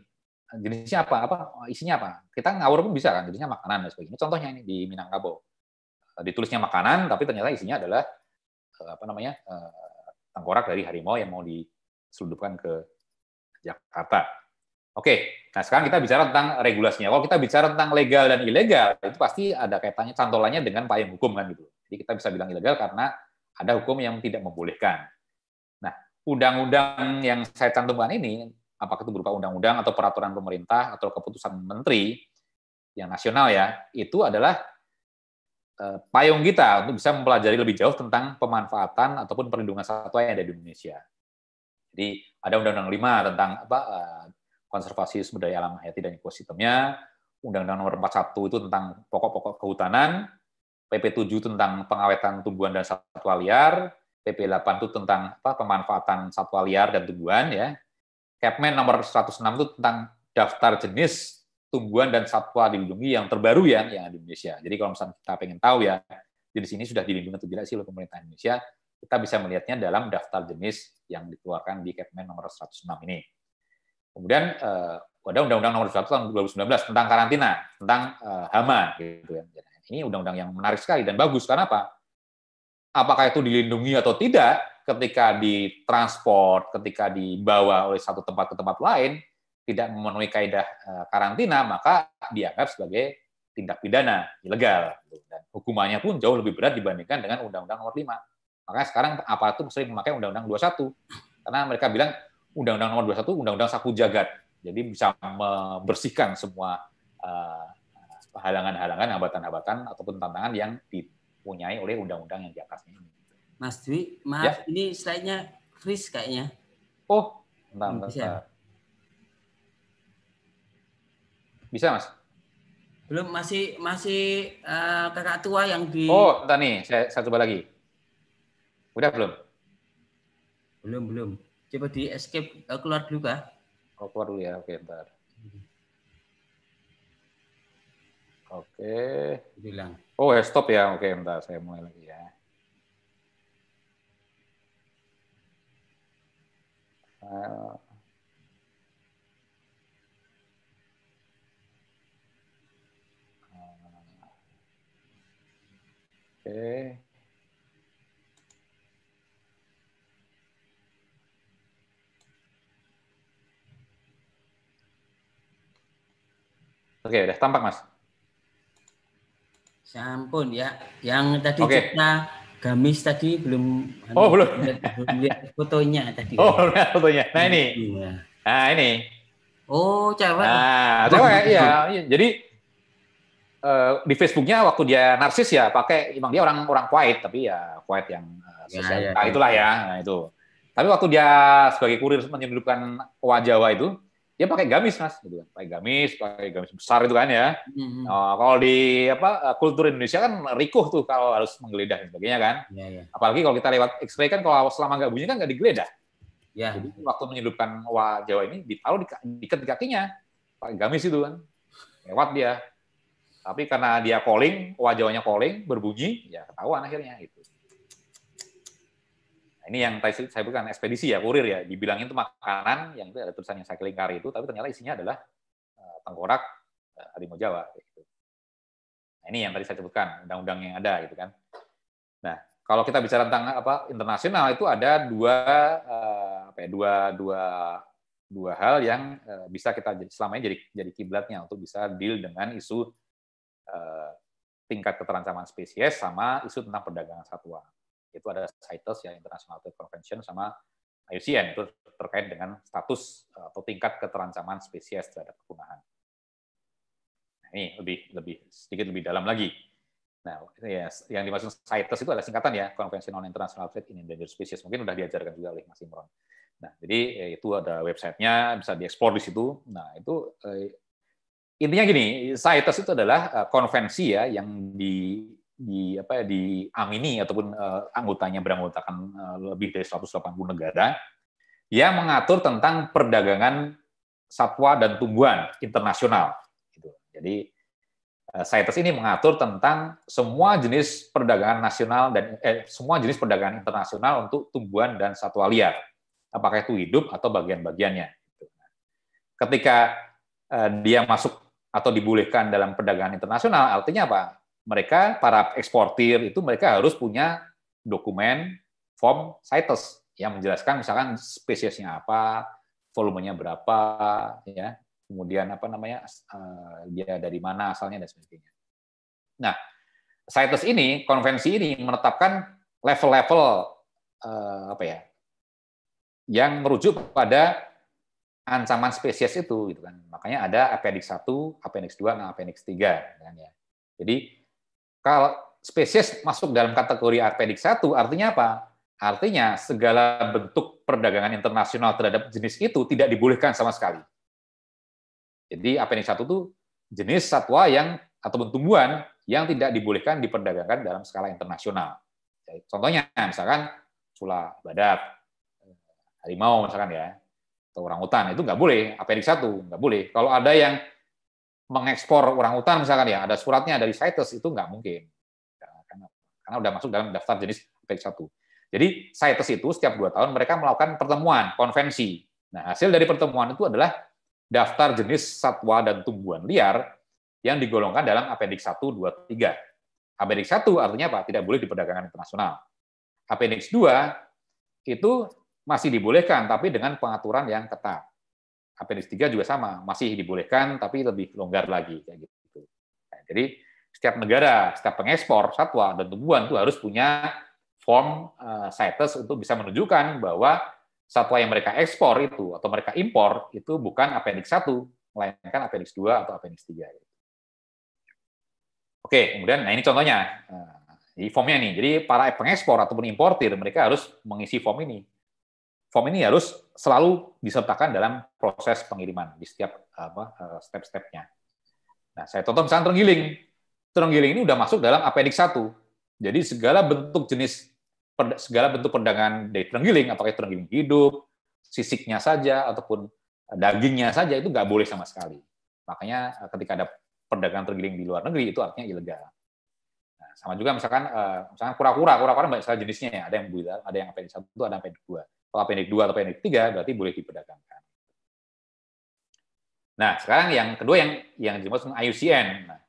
Jenisnya apa? Apa isinya apa? Kita ngawur pun bisa kan, jenisnya makanan dan sebagainya. Contohnya ini di Minangkabau. Ditulisnya makanan, tapi ternyata isinya adalah Eh, apa namanya eh, tengkorak dari harimau yang mau diselundupkan ke Jakarta. Oke, nah sekarang kita bicara tentang regulasinya. Kalau kita bicara tentang legal dan ilegal, itu pasti ada kaitannya cantolannya dengan payung hukum kan gitu. Jadi kita bisa bilang ilegal karena ada hukum yang tidak membolehkan. Nah, undang-undang yang saya cantumkan ini, apakah itu berupa undang-undang atau peraturan pemerintah atau keputusan menteri yang nasional ya, itu adalah Eh, payung kita untuk bisa mempelajari lebih jauh tentang pemanfaatan ataupun perlindungan satwa yang ada di Indonesia. Jadi ada Undang-Undang 5 tentang apa eh, konservasi sumber daya alam hayati dan ekosistemnya, Undang-Undang Nomor 41 itu tentang pokok-pokok kehutanan, PP 7 tentang pengawetan tumbuhan dan satwa liar, PP 8 itu tentang apa, pemanfaatan satwa liar dan tumbuhan ya. Kepmen nomor 106 itu tentang daftar jenis tumbuhan dan satwa dilindungi yang terbaru ya yang di Indonesia. Jadi kalau misalnya kita pengen tahu ya, di sini sudah dilindungi atau tidak sih oleh pemerintah Indonesia, kita bisa melihatnya dalam daftar jenis yang dikeluarkan di Kepmen nomor 106 ini. Kemudian eh, ada Undang-Undang nomor 1 tahun 2019 tentang karantina, tentang eh, hama gitu ya. Ini undang-undang yang menarik sekali dan bagus karena apa? Apakah itu dilindungi atau tidak ketika ditransport, ketika dibawa oleh satu tempat ke tempat lain, tidak memenuhi kaidah eh, karantina, maka dianggap sebagai tindak pidana ilegal. Dan hukumannya pun jauh lebih berat dibandingkan dengan Undang-Undang nomor 5. Makanya sekarang aparatur sering memakai Undang-Undang 21. Karena mereka bilang Undang-Undang nomor 21 Undang-Undang sapu jagat. Jadi bisa membersihkan semua eh, halangan-halangan, hambatan-hambatan ataupun tantangan yang dipunyai oleh undang-undang yang di atasnya ini. Mas Dwi, maaf ya. ini slide-nya freeze kayaknya. Oh, bentar, bentar. Bisa, Mas? Belum, masih masih uh, kakak tua yang di Oh, entar nih, saya, saya coba lagi. Udah belum? Belum, belum. Coba di escape uh, keluar dulu kah? Oh, keluar dulu ya. Oke, bentar. Oke. Bilang. Oh, ya stop ya. Oke, bentar saya mulai lagi ya. Uh, Oke. Oke, udah tampak, Mas. Sampun ya. Yang tadi Oke. kita gamis tadi belum Oh, belum. belum lihat fotonya tadi. Oh, udah fotonya. Nah, ini. Iya. Nah, ini. Oh, cewek. Nah, cewek. Iya. Jadi eh, di Facebooknya waktu dia narsis ya pakai emang dia orang orang quiet tapi ya quiet yang eh, Ya, sosial. ya, Nah, ya. itulah ya. Nah, itu. Tapi waktu dia sebagai kurir menyelundupkan Jawa itu, dia pakai gamis, Mas, gitu kan. Pakai gamis, pakai gamis besar itu kan ya. Mhm. Oh, kalau di apa kultur Indonesia kan rikuh tuh kalau harus menggeledah dan sebagainya kan. Ya, ya. Apalagi kalau kita lewat X-ray kan kalau selama nggak bunyi kan nggak digeledah. Ya. Jadi waktu menyelupkan owa Jawa ini ditaruh di, diikat di kakinya pakai gamis itu kan. Lewat dia. Tapi karena dia calling, owa Jawanya calling, berbunyi, ya ketahuan akhirnya gitu. Nah, ini yang tadi saya bukan ekspedisi ya, kurir ya. Dibilangin itu makanan, yang itu ada tulisan yang saya kelingkari itu, tapi ternyata isinya adalah eh, tengkorak eh, harimau Jawa. Gitu. Nah, ini yang tadi saya sebutkan, undang-undang yang ada gitu kan. Nah, kalau kita bicara tentang apa internasional itu ada dua eh, apa ya, dua dua dua hal yang bisa kita selama ini jadi jadi kiblatnya untuk bisa deal dengan isu eh, tingkat keterancaman spesies sama isu tentang perdagangan satwa. Itu ada CITES ya International Trade Convention sama IUCN itu terkait dengan status eh, atau tingkat keterancaman spesies terhadap kepunahan. Nah, ini lebih lebih sedikit lebih dalam lagi. Nah, ya, yang dimaksud CITES itu adalah singkatan ya, Convention on International Trade in Endangered Species. Mungkin sudah diajarkan juga oleh Mas Imron. Nah, jadi ya, itu ada websitenya, bisa diekspor di situ. Nah, itu eh, intinya gini, CITES itu adalah eh, konvensi ya yang di di apa ya diamini ataupun eh, anggotanya beranggotakan eh, lebih dari 180 negara yang mengatur tentang perdagangan satwa dan tumbuhan internasional. Gitu. Jadi CITES ini mengatur tentang semua jenis perdagangan nasional dan eh, semua jenis perdagangan internasional untuk tumbuhan dan satwa liar, apakah itu hidup atau bagian-bagiannya. Gitu. Ketika eh, dia masuk atau dibolehkan dalam perdagangan internasional, artinya apa? Mereka para eksportir itu mereka harus punya dokumen form CITES yang menjelaskan misalkan spesiesnya apa, volumenya berapa, ya, kemudian apa namanya eh, dia dari mana asalnya dan sebagainya. Nah, CITES ini, konvensi ini menetapkan level-level eh, apa ya, yang merujuk pada ancaman spesies itu, gitu kan. Makanya ada appendix 1, appendix 2, dan appendix 3, kan ya. Jadi kalau spesies masuk dalam kategori appendix 1 artinya apa? Artinya segala bentuk perdagangan internasional terhadap jenis itu tidak dibolehkan sama sekali. Jadi appendix 1 itu jenis satwa yang ataupun tumbuhan yang tidak dibolehkan diperdagangkan dalam skala internasional. Contohnya misalkan sula badak, harimau misalkan ya, atau orang hutan itu nggak boleh, appendix 1 nggak boleh. Kalau ada yang mengekspor orang hutan misalkan ya, ada suratnya dari CITES itu nggak mungkin. Karena, karena udah masuk dalam daftar jenis APEX 1. Jadi CITES itu setiap dua tahun mereka melakukan pertemuan, konvensi. Nah, hasil dari pertemuan itu adalah daftar jenis satwa dan tumbuhan liar yang digolongkan dalam Appendix 1, 2, 3. Appendix 1 artinya apa? Tidak boleh diperdagangkan internasional. Appendix 2 itu masih dibolehkan, tapi dengan pengaturan yang ketat. Appendix 3 juga sama, masih dibolehkan, tapi lebih longgar lagi. gitu. Nah, jadi setiap negara, setiap pengekspor satwa dan tumbuhan itu harus punya form uh, CITES untuk bisa menunjukkan bahwa satwa yang mereka ekspor itu atau mereka impor itu bukan appendix 1, melainkan appendix 2 atau appendix 3. Oke, kemudian nah ini contohnya. Di formnya nih. Jadi para pengekspor ataupun importir mereka harus mengisi form ini. Form ini harus selalu disertakan dalam proses pengiriman di setiap apa eh, step-stepnya. Nah, saya contoh misalnya terenggiling. Terenggiling ini udah masuk dalam appendix 1. Jadi segala bentuk jenis segala bentuk perdagangan dari terenggiling, apakah terenggiling hidup, sisiknya saja, ataupun dagingnya saja, itu nggak boleh sama sekali. Makanya eh, ketika ada perdagangan terenggiling di luar negeri, itu artinya ilegal. Nah, sama juga misalkan, eh, misalkan kura-kura, kura-kura banyak sekali jenisnya ya, ada yang buida, ada yang appendix 1, ada yang appendix 2. Kalau appendix 2 atau appendix 3, berarti boleh diperdagangkan. Nah, sekarang yang kedua yang yang dimaksud IUCN. Nah,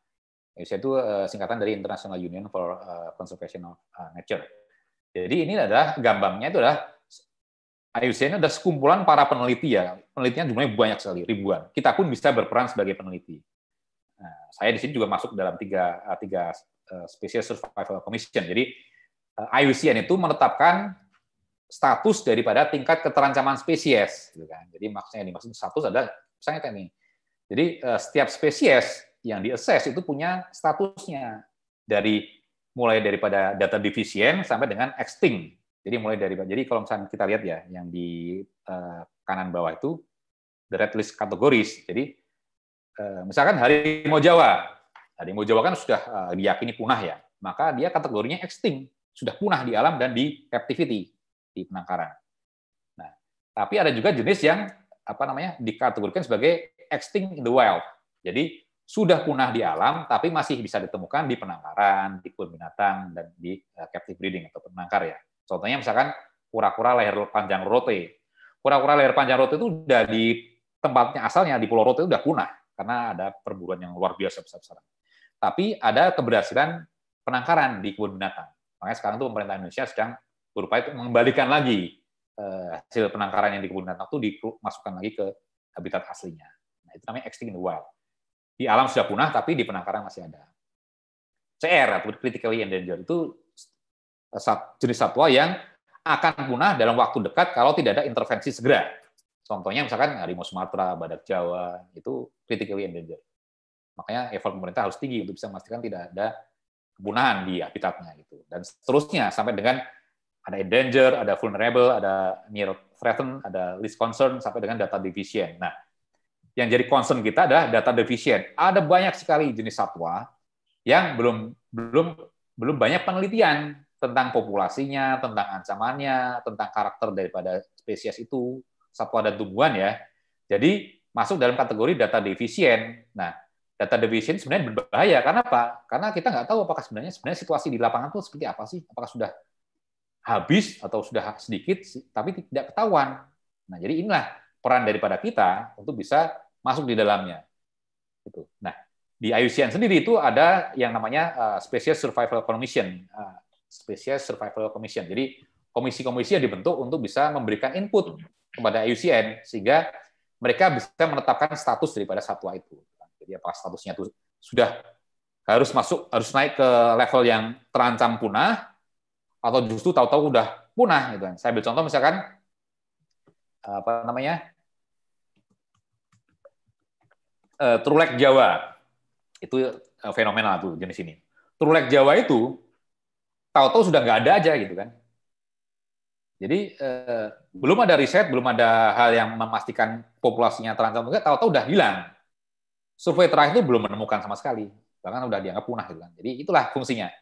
IUCN itu eh, singkatan dari International Union for Conservation of Nature jadi ini adalah gambarnya itu adalah IUCN adalah sekumpulan para peneliti ya. Penelitian jumlahnya banyak sekali, ribuan. Kita pun bisa berperan sebagai peneliti. Nah, saya di sini juga masuk dalam tiga, eh, tiga Species Survival Commission. Jadi eh, IUCN itu menetapkan status daripada tingkat keterancaman spesies. Gitu kan. Jadi maksudnya dimaksud status adalah misalnya ini. Jadi uh, setiap spesies yang diakses itu punya statusnya dari mulai daripada data deficient sampai dengan extinct. Jadi mulai dari jadi kalau misalnya kita lihat ya yang di uh, kanan bawah itu the red list categories. Jadi uh, misalkan harimau Jawa, harimau Jawa kan sudah diyakini punah ya, maka dia kategorinya extinct, sudah punah di alam dan di captivity di penangkaran. Nah, tapi ada juga jenis yang apa namanya dikategorikan sebagai extinct in the wild. Jadi sudah punah di alam, tapi masih bisa ditemukan di penangkaran, di kebun binatang, dan di uh, captive breeding atau penangkar ya. Contohnya misalkan kura-kura leher panjang rote. Kura-kura leher panjang rote itu udah di tempatnya asalnya di Pulau Rote itu udah punah karena ada perburuan yang luar biasa besar-besaran. Tapi ada keberhasilan penangkaran di kebun binatang. Makanya sekarang tuh pemerintah Indonesia sedang berupaya untuk mengembalikan lagi uh, hasil penangkaran yang di kebun binatang itu dimasukkan lagi ke habitat aslinya. Nah, itu namanya extinct in the wild di alam sudah punah tapi di penangkaran masih ada. CR atau critically endangered itu jenis satwa yang akan punah dalam waktu dekat kalau tidak ada intervensi segera. Contohnya misalkan harimau Sumatera, badak Jawa, itu critically endangered. Makanya effort pemerintah harus tinggi untuk bisa memastikan tidak ada kepunahan di habitatnya gitu. Dan seterusnya sampai dengan ada endanger, ada vulnerable, ada near threatened, ada least concern sampai dengan data deficient. Nah, yang jadi concern kita adalah data deficient. Ada banyak sekali jenis satwa yang belum belum belum banyak penelitian tentang populasinya, tentang ancamannya, tentang karakter daripada spesies itu, satwa dan tumbuhan ya. Jadi masuk dalam kategori data deficient. Nah, data deficient sebenarnya berbahaya. Karena apa? Karena kita nggak tahu apakah sebenarnya sebenarnya situasi di lapangan itu seperti apa sih? Apakah sudah habis atau sudah sedikit, tapi tidak ketahuan. Nah, jadi inilah peran daripada kita untuk bisa masuk di dalamnya. Itu. Nah, di IUCN sendiri itu ada yang namanya uh, Species Survival Commission. Uh, Species Survival Commission. Jadi komisi-komisi yang dibentuk untuk bisa memberikan input kepada IUCN sehingga mereka bisa menetapkan status daripada satwa itu. Jadi apakah statusnya itu sudah harus masuk harus naik ke level yang terancam punah atau justru tahu-tahu udah punah gitu kan. Saya ambil contoh misalkan apa namanya uh, trulek Jawa. Itu uh, fenomenal tuh jenis ini. Trulek Jawa itu tahu-tahu sudah nggak ada aja gitu kan. Jadi eh, belum ada riset, belum ada hal yang memastikan populasinya terancam enggak, tahu-tahu udah hilang. Survei terakhir itu belum menemukan sama sekali, bahkan udah dianggap punah gitu kan. Jadi itulah fungsinya.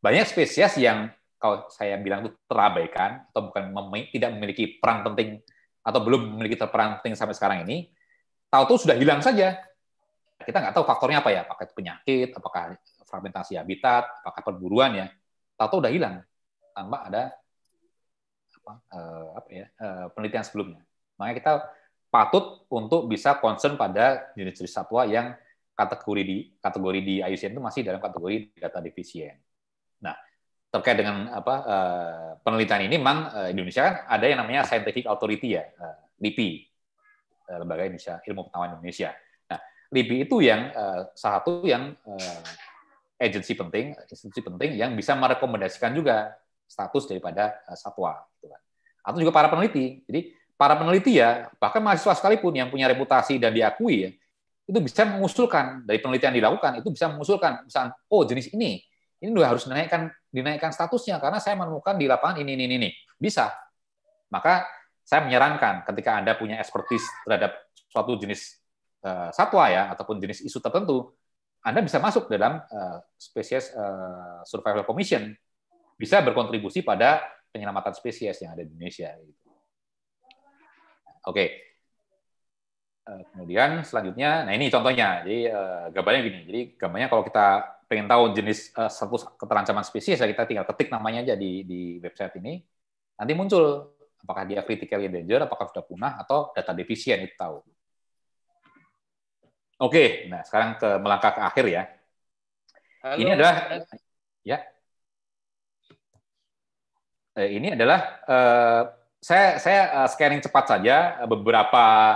Banyak spesies yang kalau saya bilang itu terabaikan atau bukan mem tidak memiliki peran penting atau belum memiliki peran penting sampai sekarang ini, tahu-tahu sudah hilang saja kita nggak tahu faktornya apa ya, apakah itu penyakit, apakah fragmentasi habitat, apakah perburuan ya, tahu udah hilang tanpa ada apa, uh, apa ya uh, penelitian sebelumnya. Makanya kita patut untuk bisa concern pada jenis-jenis satwa yang kategori di kategori di IUCN itu masih dalam kategori data defisien. Terkait dengan apa uh, penelitian ini, memang uh, Indonesia kan ada yang namanya Scientific Authority ya, uh, LIPI, Lembaga Indonesia Ilmu Pengetahuan Indonesia. Nah, LIPI itu yang satu yang agensi penting, institusi penting yang bisa merekomendasikan juga status daripada satwa, gitu kan. Atau juga para peneliti. Jadi para peneliti ya, bahkan mahasiswa sekalipun yang punya reputasi dan diakui ya, itu bisa mengusulkan dari penelitian dilakukan itu bisa mengusulkan misalnya oh jenis ini ini harus dinaikkan dinaikkan statusnya karena saya menemukan di lapangan ini ini ini bisa. Maka saya menyarankan ketika anda punya ekspertis terhadap suatu jenis uh, satwa ya ataupun jenis isu tertentu anda bisa masuk dalam uh, spesies uh, survival commission. Bisa berkontribusi pada penyelamatan spesies yang ada di Indonesia gitu. oke kemudian selanjutnya, nah ini contohnya. Jadi uh, gambarnya gini. Jadi gambarnya kalau kita pengen tahu jenis uh, satu keterancaman spesies ya kita tinggal ketik namanya aja di di website ini. Nanti muncul apakah dia critically endangered, apakah sudah punah atau data defisien itu tahu. Oke, nah sekarang ke melangkah ke akhir ya. Halo, ini adalah ya. ini adalah uh, saya saya scanning cepat saja beberapa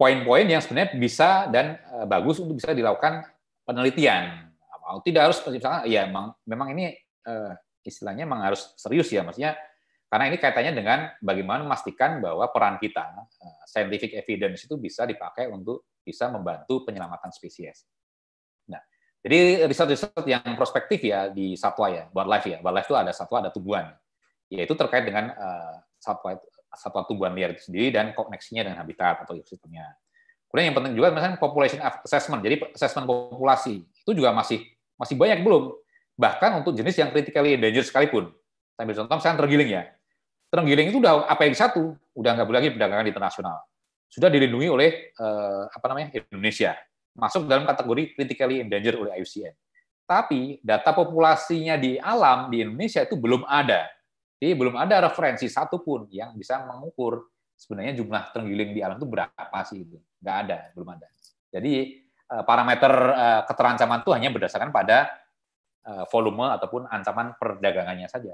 poin-poin yang sebenarnya bisa dan uh, bagus untuk bisa dilakukan penelitian. Tidak harus misalnya ya memang memang ini uh, istilahnya memang harus serius ya maksudnya karena ini kaitannya dengan bagaimana memastikan bahwa peran kita uh, scientific evidence itu bisa dipakai untuk bisa membantu penyelamatan spesies. Nah, jadi riset-riset yang prospektif ya di satwa ya, wildlife ya. Wildlife itu ada satwa, ada tumbuhan. Yaitu terkait dengan uh, satwa satwa tumbuhan liar itu sendiri dan koneksinya dengan habitat atau ekosistemnya. Kemudian yang penting juga misalnya population assessment. Jadi assessment populasi itu juga masih masih banyak belum. Bahkan untuk jenis yang critically endangered sekalipun. Saya ambil contoh misalnya tergiling ya. Tergiling itu udah apa yang satu, udah nggak boleh lagi perdagangan internasional. Sudah dilindungi oleh eh, apa namanya Indonesia. Masuk dalam kategori critically endangered oleh IUCN. Tapi data populasinya di alam di Indonesia itu belum ada jadi belum ada referensi satupun yang bisa mengukur sebenarnya jumlah terenggiling di alam itu berapa sih itu. Nggak ada, belum ada. Jadi eh, parameter eh, keterancaman itu hanya berdasarkan pada eh, volume ataupun ancaman perdagangannya saja.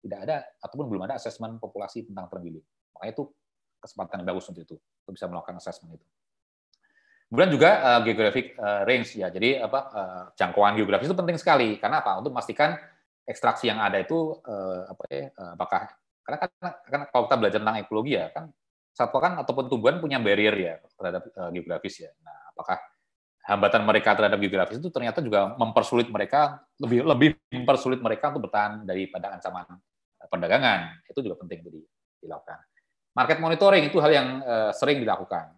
Tidak ada ataupun belum ada asesmen populasi tentang terenggiling. Makanya itu kesempatan yang bagus untuk itu, untuk bisa melakukan asesmen itu. Kemudian juga uh, geographic uh, range ya. Jadi apa uh, jangkauan geografis itu penting sekali. Karena apa? Untuk memastikan ekstraksi yang ada itu uh, apa ya uh, apakah karena kan, kan kalau kita belajar tentang ekologi ya kan satwa kan ataupun tumbuhan punya barrier ya terhadap uh, geografis ya. Nah, apakah hambatan mereka terhadap geografis itu ternyata juga mempersulit mereka lebih lebih mempersulit mereka untuk bertahan daripada ancaman perdagangan. Itu juga penting untuk dilakukan. Market monitoring itu hal yang uh, sering dilakukan.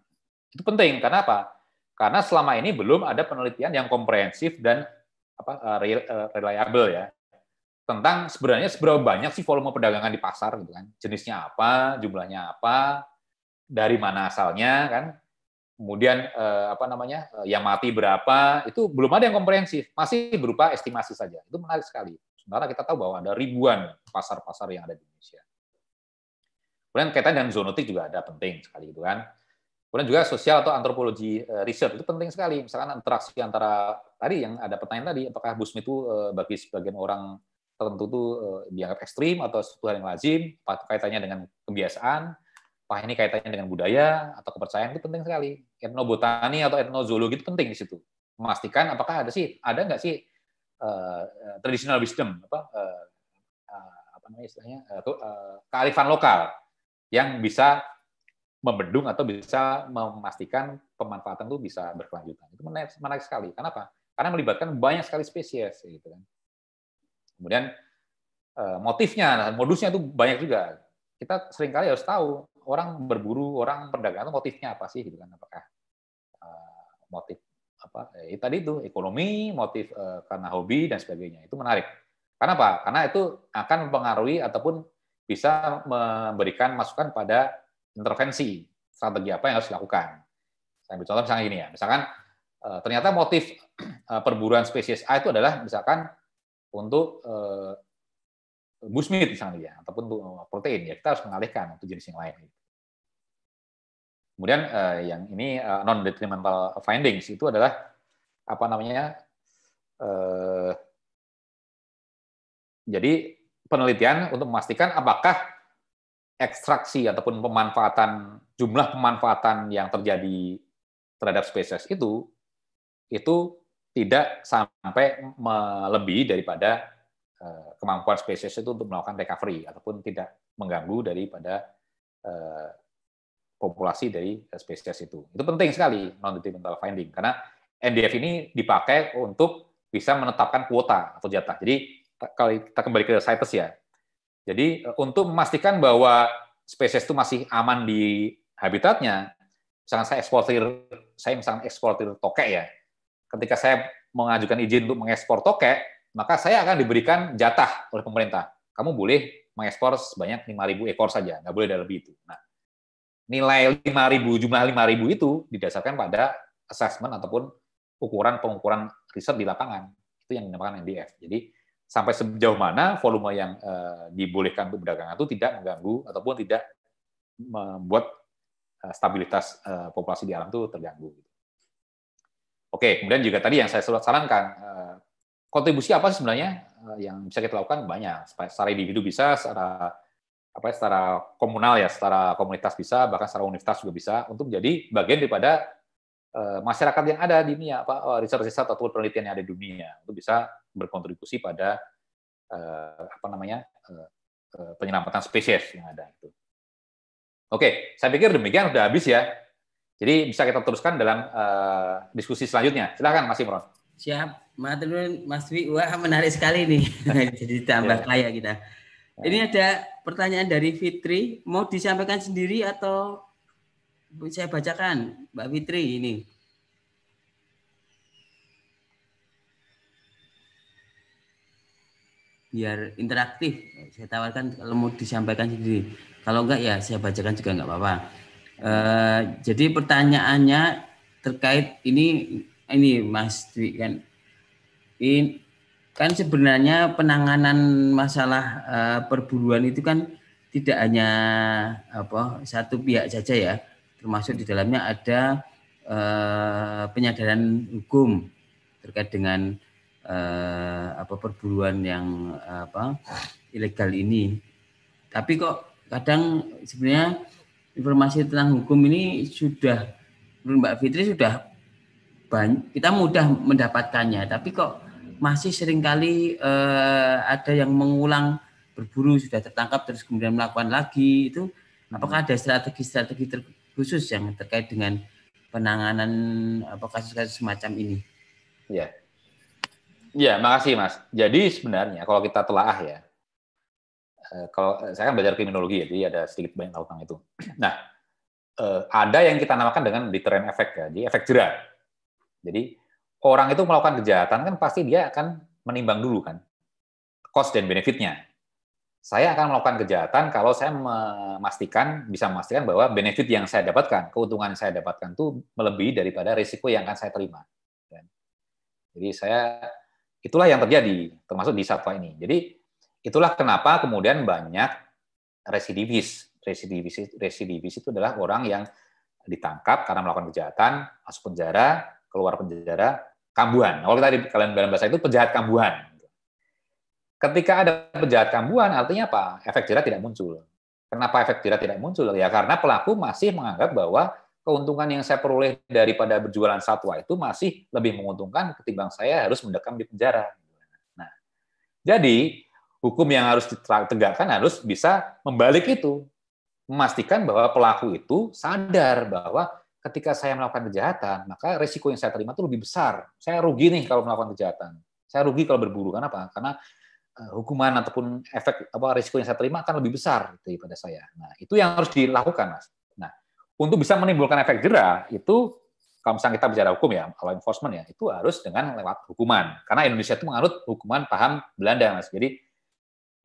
Itu penting karena apa? Karena selama ini belum ada penelitian yang komprehensif dan apa reliable ya tentang sebenarnya seberapa banyak sih volume perdagangan di pasar gitu kan. Jenisnya apa, jumlahnya apa, dari mana asalnya kan. Kemudian eh, apa namanya? Eh, yang mati berapa, itu belum ada yang komprehensif, masih berupa estimasi saja. Itu menarik sekali. Sementara kita tahu bahwa ada ribuan pasar-pasar yang ada di Indonesia. Kemudian kaitan dengan zoonotik juga ada penting sekali gitu kan. Kemudian juga sosial atau antropologi eh, research itu penting sekali. Misalkan interaksi antara tadi yang ada pertanyaan tadi, apakah busmi itu eh, bagi sebagian orang tertentu itu uh, dianggap ekstrim atau sesuatu hal yang lazim, kaitannya dengan kebiasaan, apa ini kaitannya dengan budaya atau kepercayaan itu penting sekali. Etnobotani atau etnozoologi itu penting di situ. Memastikan apakah ada sih ada nggak sih uh, traditional wisdom apa uh, uh, apa namanya istilahnya uh, uh, kearifan lokal yang bisa membendung atau bisa memastikan pemanfaatan itu bisa berkelanjutan. Itu menarik, menarik sekali. Kenapa? Karena melibatkan banyak sekali spesies gitu kan. Kemudian eh, motifnya, nah, modusnya itu banyak juga. Kita sering kali harus tahu orang berburu, orang perdagangan itu motifnya apa sih gitu kan? Apakah eh, motif apa? Eh, tadi itu ekonomi, motif eh, karena hobi dan sebagainya. Itu menarik. Karena apa? Karena itu akan mempengaruhi ataupun bisa memberikan masukan pada intervensi strategi apa yang harus dilakukan. Saya ambil contoh misalnya gini ya, misalkan ternyata motif perburuan spesies A itu adalah misalkan untuk eh, bushmeat misalnya ya, ataupun untuk eh, protein ya kita harus mengalihkan untuk jenis yang lain. Kemudian eh, yang ini eh, non detrimental findings itu adalah apa namanya eh, jadi penelitian untuk memastikan apakah ekstraksi ataupun pemanfaatan jumlah pemanfaatan yang terjadi terhadap spesies itu itu tidak sampai melebihi daripada eh, kemampuan spesies itu untuk melakukan recovery ataupun tidak mengganggu daripada eh, populasi dari spesies itu. Itu penting sekali non detrimental finding karena NDF ini dipakai untuk bisa menetapkan kuota atau jatah. Jadi kalau kita kembali ke CITES ya. Jadi untuk memastikan bahwa spesies itu masih aman di habitatnya, misalkan saya eksportir, saya misalkan eksportir tokek ya, ketika saya mengajukan izin untuk mengekspor tokek, maka saya akan diberikan jatah oleh pemerintah. Kamu boleh mengekspor sebanyak 5.000 ekor saja, nggak boleh ada lebih itu. Nah, nilai 5.000, jumlah 5.000 itu didasarkan pada assessment ataupun ukuran pengukuran riset di lapangan. Itu yang dinamakan NDF. Jadi sampai sejauh mana volume yang uh, dibolehkan untuk perdagangan itu tidak mengganggu ataupun tidak membuat uh, stabilitas uh, populasi di alam itu terganggu. Oke, kemudian juga tadi yang saya sarankan, uh, kontribusi apa sih sebenarnya uh, yang bisa kita lakukan banyak. Secara individu bisa, secara apa ya, secara komunal ya, secara komunitas bisa, bahkan secara universitas juga bisa untuk menjadi bagian daripada masyarakat yang ada di dunia, apa riset-riset atau penelitian yang ada di dunia untuk bisa berkontribusi pada apa namanya penyelamatan spesies yang ada itu. Oke, saya pikir demikian sudah habis ya. Jadi bisa kita teruskan dalam uh, diskusi selanjutnya. Silakan Mas Imron. Siap, Mas Wi. Wah menarik sekali nih. Jadi tambah ya. kaya kita. Ini ada pertanyaan dari Fitri. Mau disampaikan sendiri atau saya bacakan, Mbak Fitri ini. biar interaktif. Saya tawarkan kalau mau disampaikan sendiri. Kalau enggak ya saya bacakan juga enggak apa-apa. Uh, jadi pertanyaannya terkait ini ini Mas Dwi kan ini kan sebenarnya penanganan masalah uh, perburuan itu kan tidak hanya apa satu pihak saja ya termasuk di dalamnya ada uh, penyadaran hukum terkait dengan eh, apa perburuan yang apa ilegal ini. Tapi kok kadang sebenarnya informasi tentang hukum ini sudah menurut Mbak Fitri sudah banyak, kita mudah mendapatkannya, tapi kok masih sering kali eh, ada yang mengulang berburu sudah tertangkap terus kemudian melakukan lagi itu apakah ada strategi-strategi khusus yang terkait dengan penanganan apa kasus-kasus semacam ini? Ya, Ya, makasih Mas. Jadi sebenarnya kalau kita telaah ya, eh, kalau eh, saya kan belajar kriminologi ya, jadi ada sedikit banyak tentang itu. Nah, eh, ada yang kita namakan dengan deterrent effect ya, jadi efek jerah. Jadi orang itu melakukan kejahatan kan pasti dia akan menimbang dulu kan cost dan benefitnya. Saya akan melakukan kejahatan kalau saya memastikan bisa memastikan bahwa benefit yang saya dapatkan, keuntungan yang saya dapatkan itu melebihi daripada risiko yang akan saya terima. Jadi saya Itulah yang terjadi, termasuk di satwa ini. Jadi itulah kenapa kemudian banyak residivis. Residivis, residivis itu adalah orang yang ditangkap karena melakukan kejahatan, masuk penjara, keluar penjara, kambuhan. Kalau kita di kalian dalam bahasa itu penjahat kambuhan. Ketika ada penjahat kambuhan, artinya apa? Efek jerah tidak muncul. Kenapa efek jerah tidak muncul? Ya karena pelaku masih menganggap bahwa keuntungan yang saya peroleh daripada berjualan satwa itu masih lebih menguntungkan ketimbang saya harus mendekam di penjara. Nah, jadi hukum yang harus ditegakkan harus bisa membalik itu, memastikan bahwa pelaku itu sadar bahwa ketika saya melakukan kejahatan, maka resiko yang saya terima itu lebih besar. Saya rugi nih kalau melakukan kejahatan. Saya rugi kalau berburu. Kenapa? Karena eh, hukuman ataupun efek apa risiko yang saya terima akan lebih besar daripada saya. Nah, itu yang harus dilakukan, Mas untuk bisa menimbulkan efek jerah itu kalau misalnya kita bicara hukum ya, law enforcement ya, itu harus dengan lewat hukuman. Karena Indonesia itu menganut hukuman paham Belanda, Mas. Jadi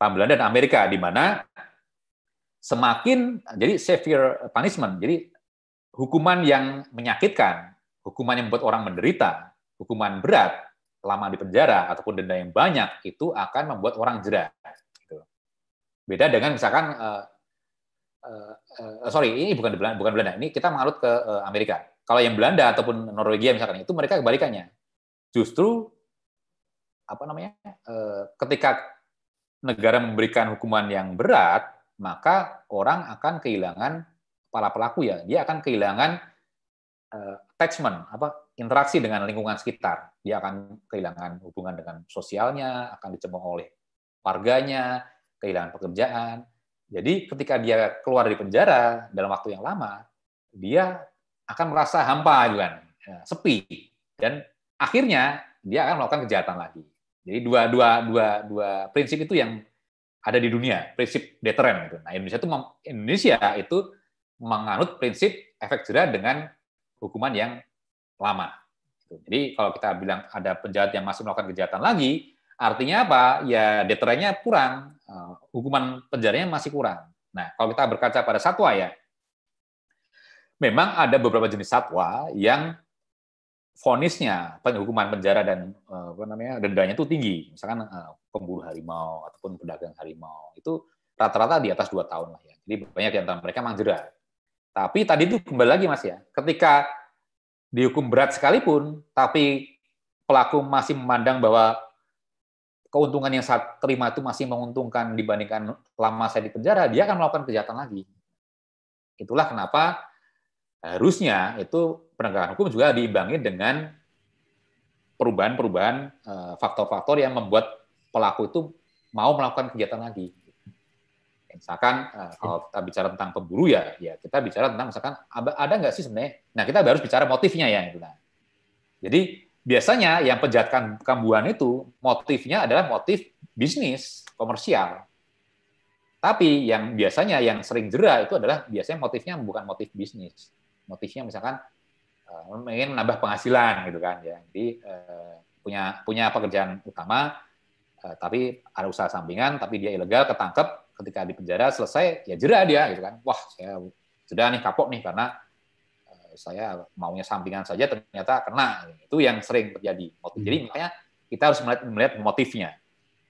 Belanda dan Amerika di mana semakin jadi severe punishment, jadi hukuman yang menyakitkan hukuman yang membuat orang menderita, hukuman berat, lama di penjara ataupun denda yang banyak itu akan membuat orang jera. Gitu. Beda dengan misalkan uh, uh, uh, sorry ini bukan di Belanda, bukan Belanda, ini kita mengalut ke Amerika. Kalau yang Belanda ataupun Norwegia misalkan itu mereka kebalikannya. Justru apa namanya? Ketika negara memberikan hukuman yang berat, maka orang akan kehilangan para pelaku ya, dia akan kehilangan uh, attachment apa interaksi dengan lingkungan sekitar. Dia akan kehilangan hubungan dengan sosialnya, akan dicemooh oleh warganya, kehilangan pekerjaan. Jadi ketika dia keluar dari penjara dalam waktu yang lama, dia akan merasa hampa ya, sepi, dan akhirnya dia akan melakukan kejahatan lagi. Jadi dua dua dua dua prinsip itu yang ada di dunia, prinsip deteren. Gitu. Nah Indonesia itu Indonesia itu menganut prinsip efek jerah dengan hukuman yang lama. Jadi kalau kita bilang ada penjahat yang masih melakukan kejahatan lagi, artinya apa? Ya deterennya kurang, eh, hukuman penjaranya masih kurang. Nah, kalau kita berkaca pada satwa ya, memang ada beberapa jenis satwa yang fonisnya hukuman penjara dan eh, apa namanya dendanya itu tinggi. Misalkan eh, pemburu harimau ataupun pedagang harimau itu rata-rata di atas dua tahun lah ya. Jadi banyak di antara mereka memang jerah. Tapi tadi itu kembali lagi mas ya, ketika dihukum berat sekalipun, tapi pelaku masih memandang bahwa keuntungan yang saat terima itu masih menguntungkan dibandingkan lama saya di penjara, dia akan melakukan kejahatan lagi. Itulah kenapa harusnya itu penegakan hukum juga diimbangi dengan perubahan-perubahan eh, faktor-faktor yang membuat pelaku itu mau melakukan kejahatan lagi. Misalkan eh, kalau kita bicara tentang pemburu ya, ya kita bicara tentang misalkan ada nggak sih sebenarnya? Nah kita harus bicara motifnya ya. Gitu. Jadi biasanya yang penjahat kambuhan itu motifnya adalah motif bisnis komersial. Tapi yang biasanya yang sering jera itu adalah biasanya motifnya bukan motif bisnis. Motifnya misalkan ingin menambah penghasilan gitu kan ya. Jadi eh, punya punya pekerjaan utama tapi ada usaha sampingan tapi dia ilegal ketangkep ketika di penjara selesai ya jerah dia gitu kan. Wah saya sudah nih kapok nih karena saya maunya sampingan saja ternyata kena. Itu yang sering terjadi. Motif. Jadi hmm. makanya kita harus melihat, melihat motifnya.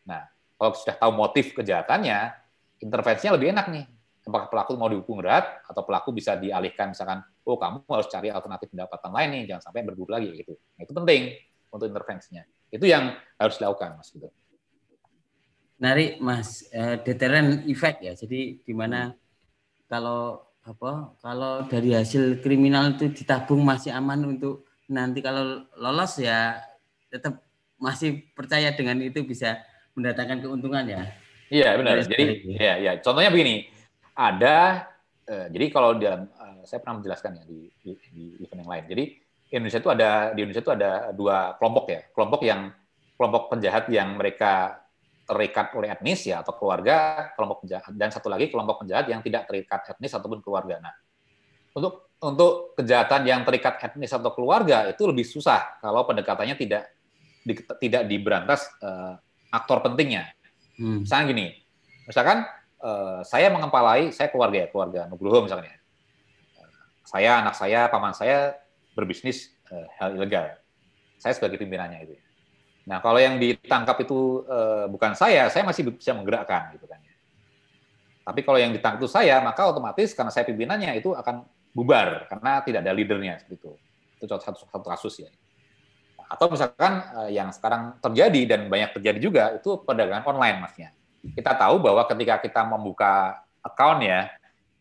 Nah kalau sudah tahu motif kejahatannya intervensinya lebih enak nih apakah pelaku mau dihukum berat atau pelaku bisa dialihkan misalkan oh kamu harus cari alternatif pendapatan lain nih jangan sampai berburu lagi gitu nah, itu penting untuk intervensinya itu yang harus dilakukan mas gitu menarik Mas uh, deterrent effect ya. Jadi di mana kalau apa kalau dari hasil kriminal itu ditabung masih aman untuk nanti kalau lolos ya tetap masih percaya dengan itu bisa mendatangkan keuntungan ya. Iya benar. Jadi ya ya contohnya begini. Ada eh, jadi kalau dalam eh, saya pernah menjelaskan ya di, di, di event yang lain. Jadi Indonesia itu ada di Indonesia itu ada dua kelompok ya. Kelompok yang kelompok penjahat yang mereka terikat oleh etnis ya atau keluarga kelompok penjahat dan satu lagi kelompok penjahat yang tidak terikat etnis ataupun keluarga. Nah, untuk untuk kejahatan yang terikat etnis atau keluarga itu lebih susah kalau pendekatannya tidak di, tidak diberantas uh, aktor pentingnya. Hmm. Misalnya gini, misalkan uh, saya mengempalai saya keluarga ya keluarga Nugroho misalnya. saya anak saya paman saya berbisnis uh, hal ilegal. Saya sebagai pimpinannya itu. Ya Nah, kalau yang ditangkap itu uh, bukan saya, saya masih bisa menggerakkan gitu kan. Ya. Tapi kalau yang ditangkap itu saya, maka otomatis karena saya pimpinannya itu akan bubar karena tidak ada leadernya seperti itu. Itu satu, satu kasus ya. Atau misalkan yang sekarang terjadi dan banyak terjadi juga itu perdagangan online masnya. Kita tahu bahwa ketika kita membuka account ya,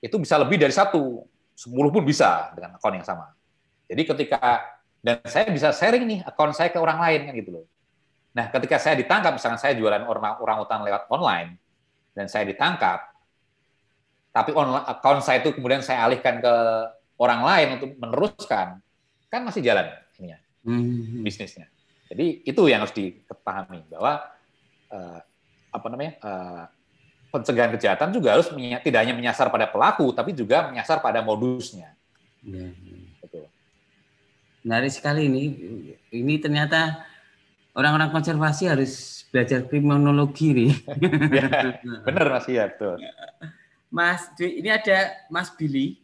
itu bisa lebih dari satu, sepuluh pun bisa dengan account yang sama. Jadi ketika dan saya bisa sharing nih account saya ke orang lain kan gitu loh. Nah, ketika saya ditangkap, misalnya saya jualan orang, orang utang lewat online, dan saya ditangkap, tapi online, account saya itu kemudian saya alihkan ke orang lain untuk meneruskan, kan masih jalan ininya, hmm. bisnisnya. Jadi itu yang harus dipahami bahwa uh, apa namanya uh, pencegahan kejahatan juga harus tidak hanya menyasar pada pelaku, tapi juga menyasar pada modusnya. Ya. Betul. Menarik sekali ini. Ini ternyata orang-orang konservasi harus belajar kriminologi nih. ya, benar Mas ya, betul. Mas, ini ada Mas Billy.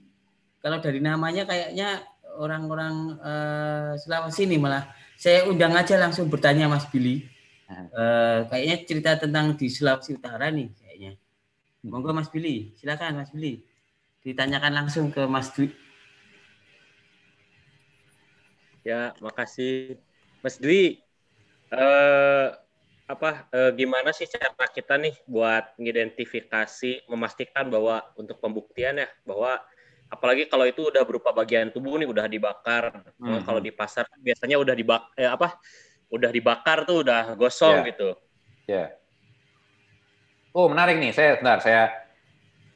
Kalau dari namanya kayaknya orang-orang eh, Sulawesi ini malah saya undang aja langsung bertanya Mas Billy. Hmm. Eh, kayaknya cerita tentang di Sulawesi Utara nih kayaknya. Monggo Mas Billy, silakan Mas Billy. Ditanyakan langsung ke Mas Dwi. Ya, makasih. Mas Dwi, eh, apa eh, gimana sih cara kita nih buat mengidentifikasi, memastikan bahwa untuk pembuktian ya, bahwa apalagi kalau itu udah berupa bagian tubuh nih udah dibakar. Hmm. Kalau di pasar kan biasanya udah dibak eh, apa? Udah dibakar tuh udah gosong Ya. gitu. Ya. Oh menarik nih, saya sebentar saya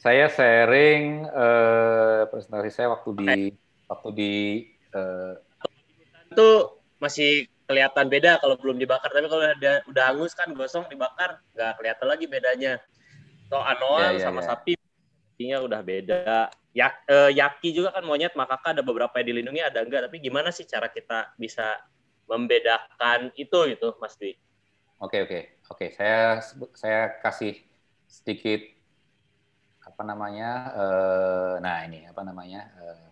saya sharing eh, presentasi saya waktu di waktu di Itu masih kelihatan beda kalau belum dibakar, tapi kalau udah udah hangus kan gosong dibakar nggak kelihatan lagi bedanya. Toh anoa Ya, ya, sama ya. sapi artinya udah beda. Yak, eh, yaki juga kan monyet, makaka ada beberapa yang dilindungi, ada enggak. Tapi gimana sih cara kita bisa membedakan itu gitu, Mas Dwi? Oke oke oke saya saya kasih sedikit apa namanya eh, nah ini apa namanya eh,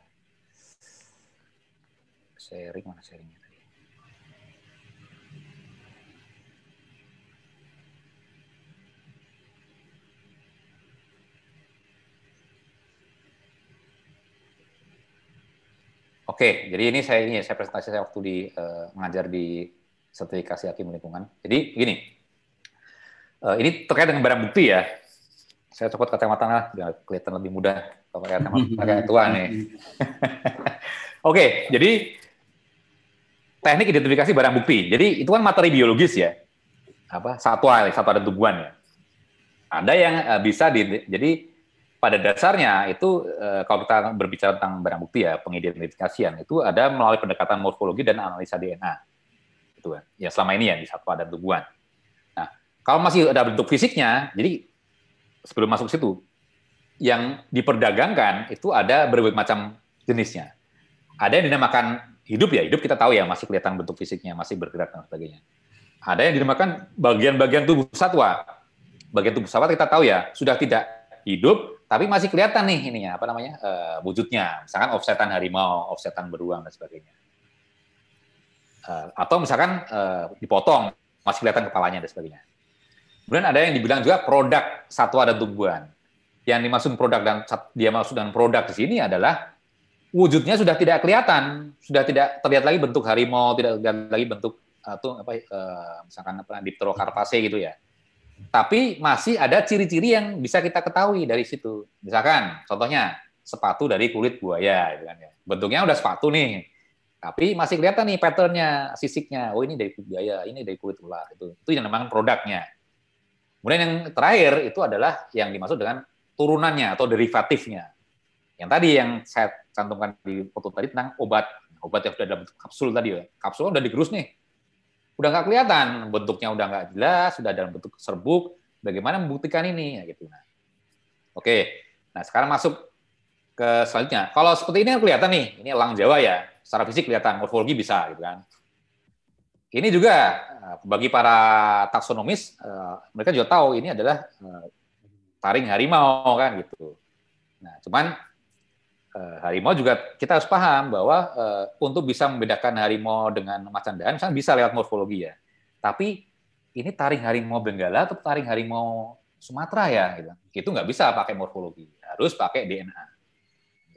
sharing mana sharingnya Oke, jadi ini saya ini saya presentasi saya waktu di eh, mengajar di sertifikasi hakim lingkungan. Jadi gini, eh, ini terkait dengan barang bukti ya. Saya copot kacamata lah, biar kelihatan lebih mudah kalau pakai kacamata agak tua nih. Oke, jadi teknik identifikasi barang bukti. Jadi itu kan materi biologis ya, apa satwa, satwa dan tumbuhan ya. Ada yang eh, bisa di, jadi pada dasarnya itu eh, kalau kita berbicara tentang barang bukti ya pengidentifikasian itu ada melalui pendekatan morfologi dan analisa DNA itu kan. Ya selama ini ya di satwa dan tumbuhan. Nah kalau masih ada bentuk fisiknya jadi sebelum masuk situ yang diperdagangkan itu ada berbagai macam jenisnya. Ada yang dinamakan hidup ya hidup kita tahu ya masih kelihatan bentuk fisiknya masih bergerak dan sebagainya. Ada yang dinamakan bagian-bagian tubuh satwa. Bagian tubuh satwa kita tahu ya sudah tidak hidup tapi masih kelihatan nih ininya apa namanya eh, wujudnya. Misalkan offsetan harimau offsetan beruang dan sebagainya. Eh, atau misalkan eh, dipotong masih kelihatan kepalanya dan sebagainya. Kemudian ada yang dibilang juga produk satwa dan tumbuhan. Yang dimaksud produk dan dia maksud dengan produk di sini adalah wujudnya sudah tidak kelihatan sudah tidak terlihat lagi bentuk harimau tidak terlihat lagi bentuk tuh apa eh, misalkan apa Dipterocarpaceae gitu ya tapi masih ada ciri-ciri yang bisa kita ketahui dari situ. Misalkan, contohnya sepatu dari kulit buaya, gitu kan ya. Bentuknya udah sepatu nih, tapi masih kelihatan nih patternnya, sisiknya. Oh ini dari kulit buaya, ini dari kulit ular. Itu itu yang namanya produknya. Kemudian yang terakhir itu adalah yang dimaksud dengan turunannya atau derivatifnya. Yang tadi yang saya cantumkan di foto tadi tentang obat, obat yang sudah dalam kapsul tadi ya. Kapsul udah digerus nih, udah nggak kelihatan bentuknya udah nggak jelas sudah dalam bentuk serbuk bagaimana membuktikan ini? Ya gitu. Nah. Oke nah sekarang masuk ke selanjutnya. Kalau seperti ini kan kelihatan nih ini elang jawa ya secara fisik kelihatan morfologi bisa gitu kan. Ini juga eh, bagi para taksonomis eh, mereka juga tahu ini adalah eh, taring harimau kan gitu. Nah cuman harimau juga kita harus paham bahwa eh, untuk bisa membedakan harimau dengan macan daan misalnya bisa lewat morfologi ya. Tapi ini taring harimau Benggala atau taring harimau Sumatera ya gitu. Itu nggak bisa pakai morfologi, harus pakai DNA.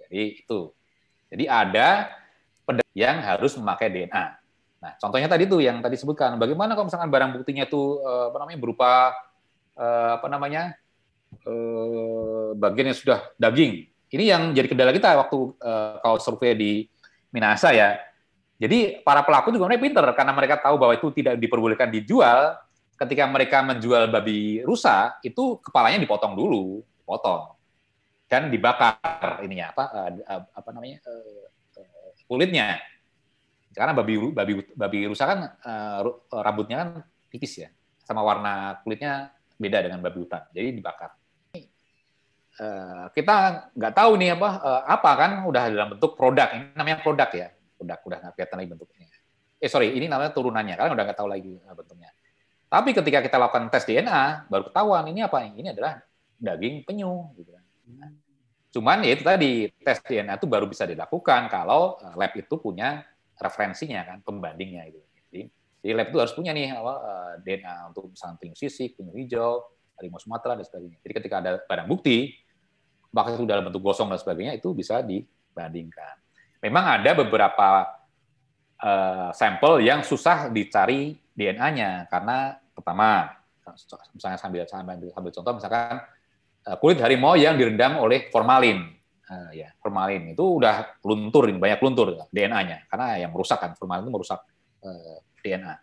Jadi itu. Jadi ada yang harus memakai DNA. Nah, contohnya tadi tuh yang tadi sebutkan, bagaimana kalau misalkan barang buktinya tuh eh, apa namanya berupa eh, apa namanya eh, bagian yang sudah daging, ini yang jadi kendala kita waktu uh, kalau survei di Minasa ya. Jadi para pelaku juga sebenarnya pinter karena mereka tahu bahwa itu tidak diperbolehkan dijual. Ketika mereka menjual babi rusa, itu kepalanya dipotong dulu, dipotong dan dibakar ininya apa uh, apa namanya uh, kulitnya. Karena babi babi babi rusa kan uh, rambutnya kan tipis ya, sama warna kulitnya beda dengan babi hutan, jadi dibakar. Uh, kita nggak tahu nih apa uh, apa kan udah dalam bentuk produk ini namanya produk ya produk udah nggak kelihatan lagi bentuknya eh sorry ini namanya turunannya kalian udah nggak tahu lagi uh, bentuknya tapi ketika kita lakukan tes DNA baru ketahuan ini apa ini adalah daging penyu gitu kan. Cuman ya itu tadi tes DNA itu baru bisa dilakukan kalau eh, lab itu punya referensinya kan, pembandingnya itu. Jadi, jadi lab itu harus punya nih apa, eh, DNA untuk misalnya sisik, penyu hijau, harimau Sumatera dan sebagainya. Jadi ketika ada barang bukti, apakah itu dalam bentuk gosong dan sebagainya itu bisa dibandingkan. Memang ada beberapa uh, sampel yang susah dicari DNA-nya karena pertama misalnya sambil sambil, sambil contoh misalkan uh, kulit harimau yang direndam oleh formalin. Uh, ya formalin itu udah luntur banyak luntur DNA-nya karena yang merusak kan formalin itu merusak uh, DNA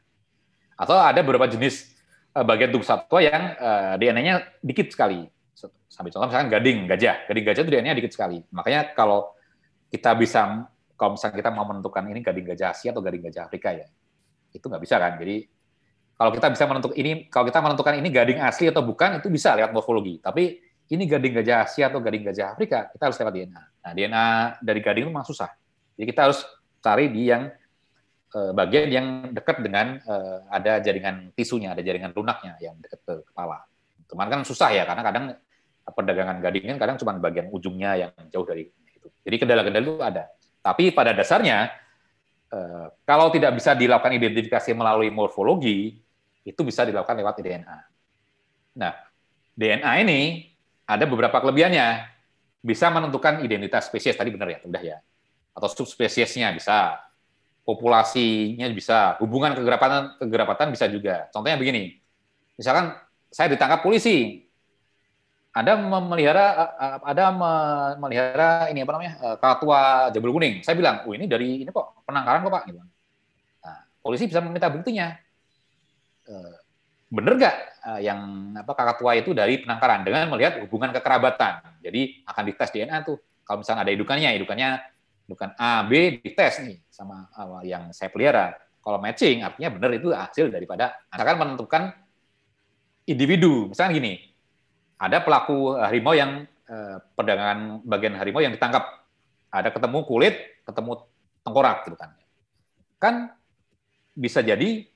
atau ada beberapa jenis bagian tubuh satwa yang uh, DNA-nya dikit sekali sambil contoh misalkan gading gajah. Gading gajah itu DNA-nya dikit sekali. Makanya kalau kita bisa kalau misalnya kita mau menentukan ini gading gajah Asia atau gading gajah Afrika ya itu nggak bisa kan. Jadi kalau kita bisa menentukan ini kalau kita menentukan ini gading asli atau bukan itu bisa lewat morfologi. Tapi ini gading gajah Asia atau gading gajah Afrika kita harus lewat DNA nah DNA dari gading itu memang susah. Jadi kita harus cari di yang eh, bagian yang dekat dengan eh, ada jaringan tisunya ada jaringan lunaknya yang dekat ke kepala. Cuman kan susah ya karena kadang perdagangan gading kan kadang cuma bagian ujungnya yang jauh dari itu jadi kendala-kendala itu ada tapi pada dasarnya, eh, kalau tidak bisa dilakukan identifikasi melalui morfologi, itu bisa dilakukan lewat DNA. Nah, DNA ini ada beberapa kelebihannya. Bisa menentukan identitas spesies, tadi benar ya, udah ya. Atau subspesiesnya bisa, populasinya bisa, hubungan kegerapatan kegerapatan bisa juga. Contohnya begini, misalkan saya ditangkap polisi, ada memelihara ada memelihara ini apa namanya eh, katua jabul kuning. Saya bilang, oh ini dari ini kok penangkaran kok pak. Gitu. Nah, polisi bisa meminta buktinya. Eh, bener nggak eh, yang apa kakatua itu dari penangkaran dengan melihat hubungan kekerabatan. Jadi akan dites DNA tuh. Kalau misalnya ada idukannya, idukannya idukan A, B dites nih sama yang saya pelihara. Kalau matching artinya benar itu hasil daripada akan menentukan individu. Misalnya gini, ada pelaku eh, harimau yang eh, perdagangan bagian harimau yang ditangkap. Ada ketemu kulit, ketemu tengkorak gitu kan. Kan bisa jadi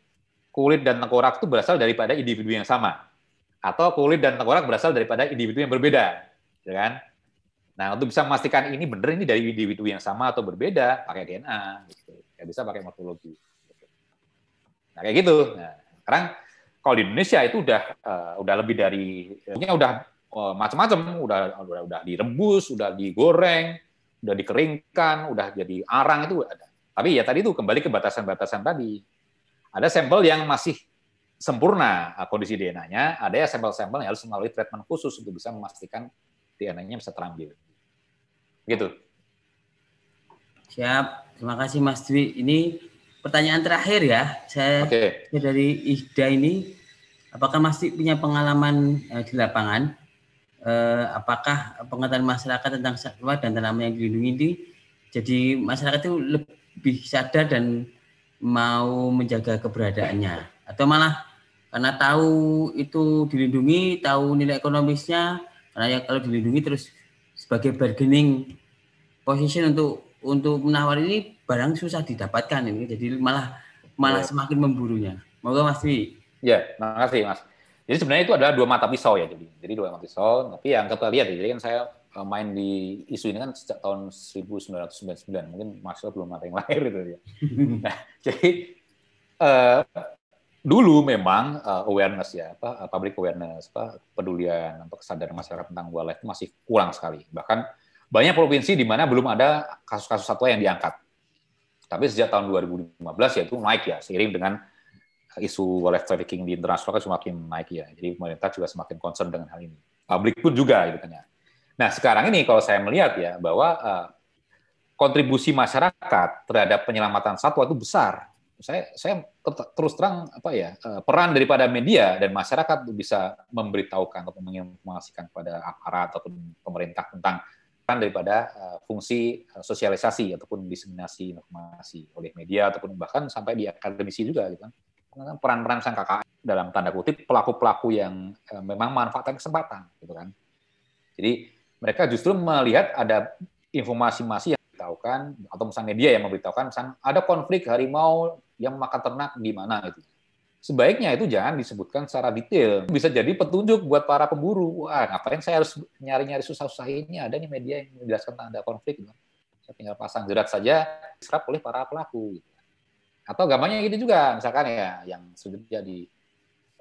kulit dan tengkorak itu berasal daripada individu yang sama atau kulit dan tengkorak berasal daripada individu yang berbeda, ya kan? Nah, untuk bisa memastikan ini benar ini dari individu yang sama atau berbeda, pakai DNA, gitu. Ya bisa pakai morfologi. Gitu. Nah, kayak gitu. Nah, sekarang kalau di Indonesia itu udah uh, udah lebih dari punya udah uh, macam-macam, udah, udah udah direbus, udah digoreng, udah dikeringkan, udah jadi arang itu ada. Tapi ya tadi itu kembali ke batasan-batasan tadi. Ada sampel yang masih sempurna kondisi DNA-nya, ada ya sampel-sampel yang harus melalui treatment khusus untuk bisa memastikan DNA-nya bisa terambil. Gitu. Siap. Terima kasih Mas Dwi. Ini pertanyaan terakhir ya. Saya okay. dari Ihda ini, apakah masih punya pengalaman uh, di lapangan? Uh, apakah pengetahuan masyarakat tentang satwa dan tanaman yang dilindungi ini jadi masyarakat itu lebih sadar dan mau menjaga keberadaannya atau malah karena tahu itu dilindungi, tahu nilai ekonomisnya, karena ya kalau dilindungi terus sebagai bargaining position untuk untuk menawar ini barang susah didapatkan ini jadi malah malah ya. semakin memburunya. Moga Mas Dwi. Ya, makasih Mas. Jadi sebenarnya itu adalah dua mata pisau ya jadi. Jadi dua mata pisau, tapi yang kita lihat ya, jadi kan saya eh, main di isu ini kan sejak tahun 1999. Mungkin Mas belum ada yang lahir itu ya. nah, jadi uh, dulu memang uh, awareness ya, apa public awareness, apa pedulian atau kesadaran masyarakat tentang wildlife itu masih kurang sekali. Bahkan banyak provinsi di mana belum ada kasus-kasus satwa yang diangkat. Tapi sejak tahun 2015 ya itu naik ya, seiring dengan isu wildlife trafficking di internasional kan semakin naik ya. Jadi pemerintah juga semakin concern dengan hal ini. Publik pun juga gitu kan ya. Nah sekarang ini kalau saya melihat ya bahwa uh, kontribusi masyarakat terhadap penyelamatan satwa itu besar. Saya saya terus terang apa ya uh, peran daripada media dan masyarakat bisa memberitahukan atau menginformasikan kepada aparat ataupun pemerintah tentang daripada uh, fungsi uh, sosialisasi ataupun diseminasi informasi oleh media ataupun bahkan sampai di akademisi juga gitu kan. Peran-peran sang kakak dalam tanda kutip pelaku-pelaku yang uh, memang manfaatkan kesempatan gitu kan. Jadi mereka justru melihat ada informasi-informasi yang diberitahukan atau misalnya media yang memberitahukan ada konflik harimau yang makan ternak di mana gitu. Sebaiknya itu jangan disebutkan secara detail. Bisa jadi petunjuk buat para pemburu. Wah, ngapain saya harus nyari-nyari susah-susah ini? Ada nih media yang menjelaskan tentang ada konflik. Gitu. Saya tinggal pasang jerat saja, diserap oleh para pelaku. Gitu. Atau gambarnya gitu juga, misalkan ya, yang sudah jadi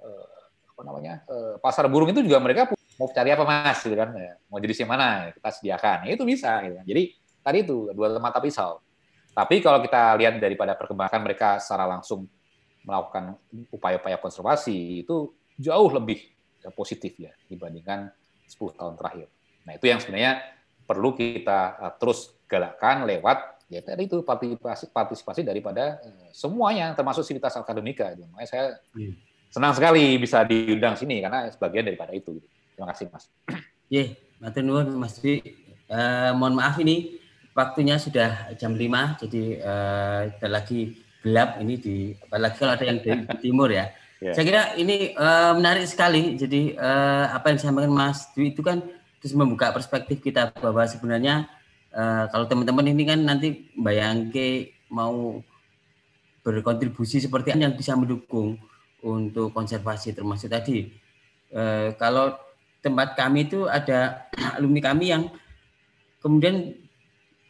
eh, apa namanya eh, pasar burung itu juga mereka mau cari apa mas, gitu kan? Ya, mau jadi yang mana? Kita sediakan. Itu bisa. Gitu. kan. Jadi tadi itu dua mata pisau. Tapi kalau kita lihat daripada perkembangan mereka secara langsung melakukan upaya-upaya konservasi itu jauh lebih positif ya dibandingkan 10 tahun terakhir. Nah itu yang sebenarnya perlu kita uh, terus galakkan lewat ya tadi itu partisipasi partisipasi daripada uh, semuanya termasuk sivitas akademika. Makanya saya yeah. senang sekali bisa diundang sini karena sebagian daripada itu. Terima kasih Mas. Iya, nuwun Mas Dwi. Uh, mohon maaf ini waktunya sudah jam 5 jadi uh, ada lagi gelap ini di apalagi kalau ada yang dari timur ya. Yeah. Saya kira ini uh, menarik sekali. Jadi uh, apa yang disampaikan Mas Dwi itu kan terus membuka perspektif kita bahwa sebenarnya uh, kalau teman-teman ini kan nanti bayangke mau berkontribusi seperti yang bisa mendukung untuk konservasi termasuk tadi uh, kalau tempat kami itu ada alumni kami yang kemudian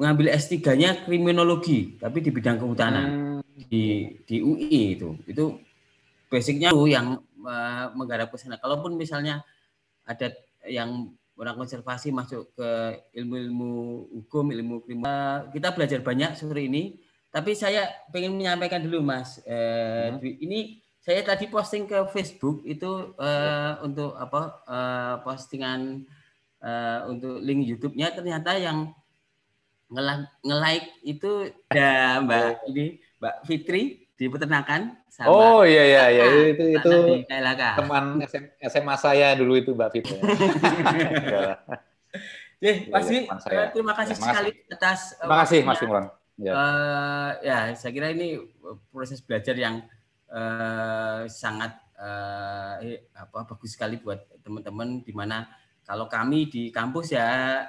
mengambil S3-nya kriminologi tapi di bidang kehutanan. Hmm di di UI itu itu basicnya yang uh, menggarap ke sana. Kalaupun misalnya ada yang orang konservasi masuk ke ilmu-ilmu hukum, ilmu kriminal, kita belajar banyak sore ini. Tapi saya ingin menyampaikan dulu, Mas. Eh, hmm. Ini saya tadi posting ke Facebook itu uh, untuk apa uh, postingan uh, untuk link YouTube-nya ternyata yang nge-like itu ada Mbak ini Mbak Fitri di peternakan sama Oh iya iya iya itu itu teman SMA saya dulu itu Mbak Fitri. Ya, Mas ya, terima kasih ya, sekali atas Terima kasih Mas Imran. Ya. Uh, ya, saya kira ini proses belajar yang uh, sangat uh, apa bagus sekali buat teman-teman di mana kalau kami di kampus ya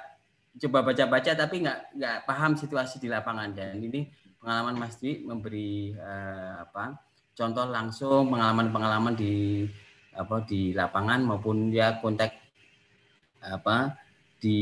coba baca-baca tapi nggak nggak paham situasi di lapangan dan ini pengalaman Mas Dwi memberi uh, apa contoh langsung pengalaman-pengalaman di apa di lapangan maupun ya kontak apa di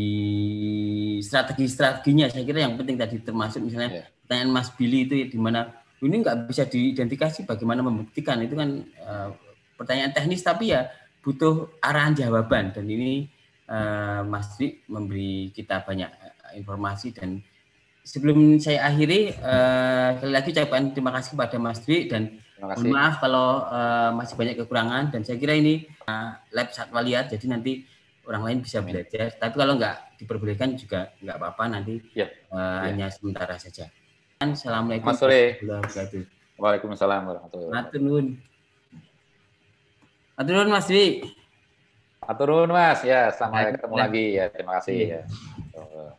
strategi-strateginya. Saya kira yang penting tadi termasuk misalnya yeah. pertanyaan Mas Billy itu ya, di mana ini nggak bisa diidentifikasi bagaimana membuktikan. Itu kan uh, pertanyaan teknis tapi ya butuh arahan jawaban. Dan ini uh, Mas Dwi memberi kita banyak informasi dan sebelum saya akhiri uh, sekali lagi ucapkan terima kasih kepada Mas Dwi dan mohon maaf kalau uh, masih banyak kekurangan dan saya kira ini uh, lab satwa liar jadi nanti orang lain bisa belajar tapi kalau nggak diperbolehkan juga nggak apa-apa nanti ya. Uh, ya. hanya sementara saja. Assalamualaikum warahmatullahi wabarakatuh. Waalaikumsalam warahmatullahi wabarakatuh. Matur Mas Dwi. Matur Mas ya, sampai ketemu lagi ya. Terima kasih ya. ya.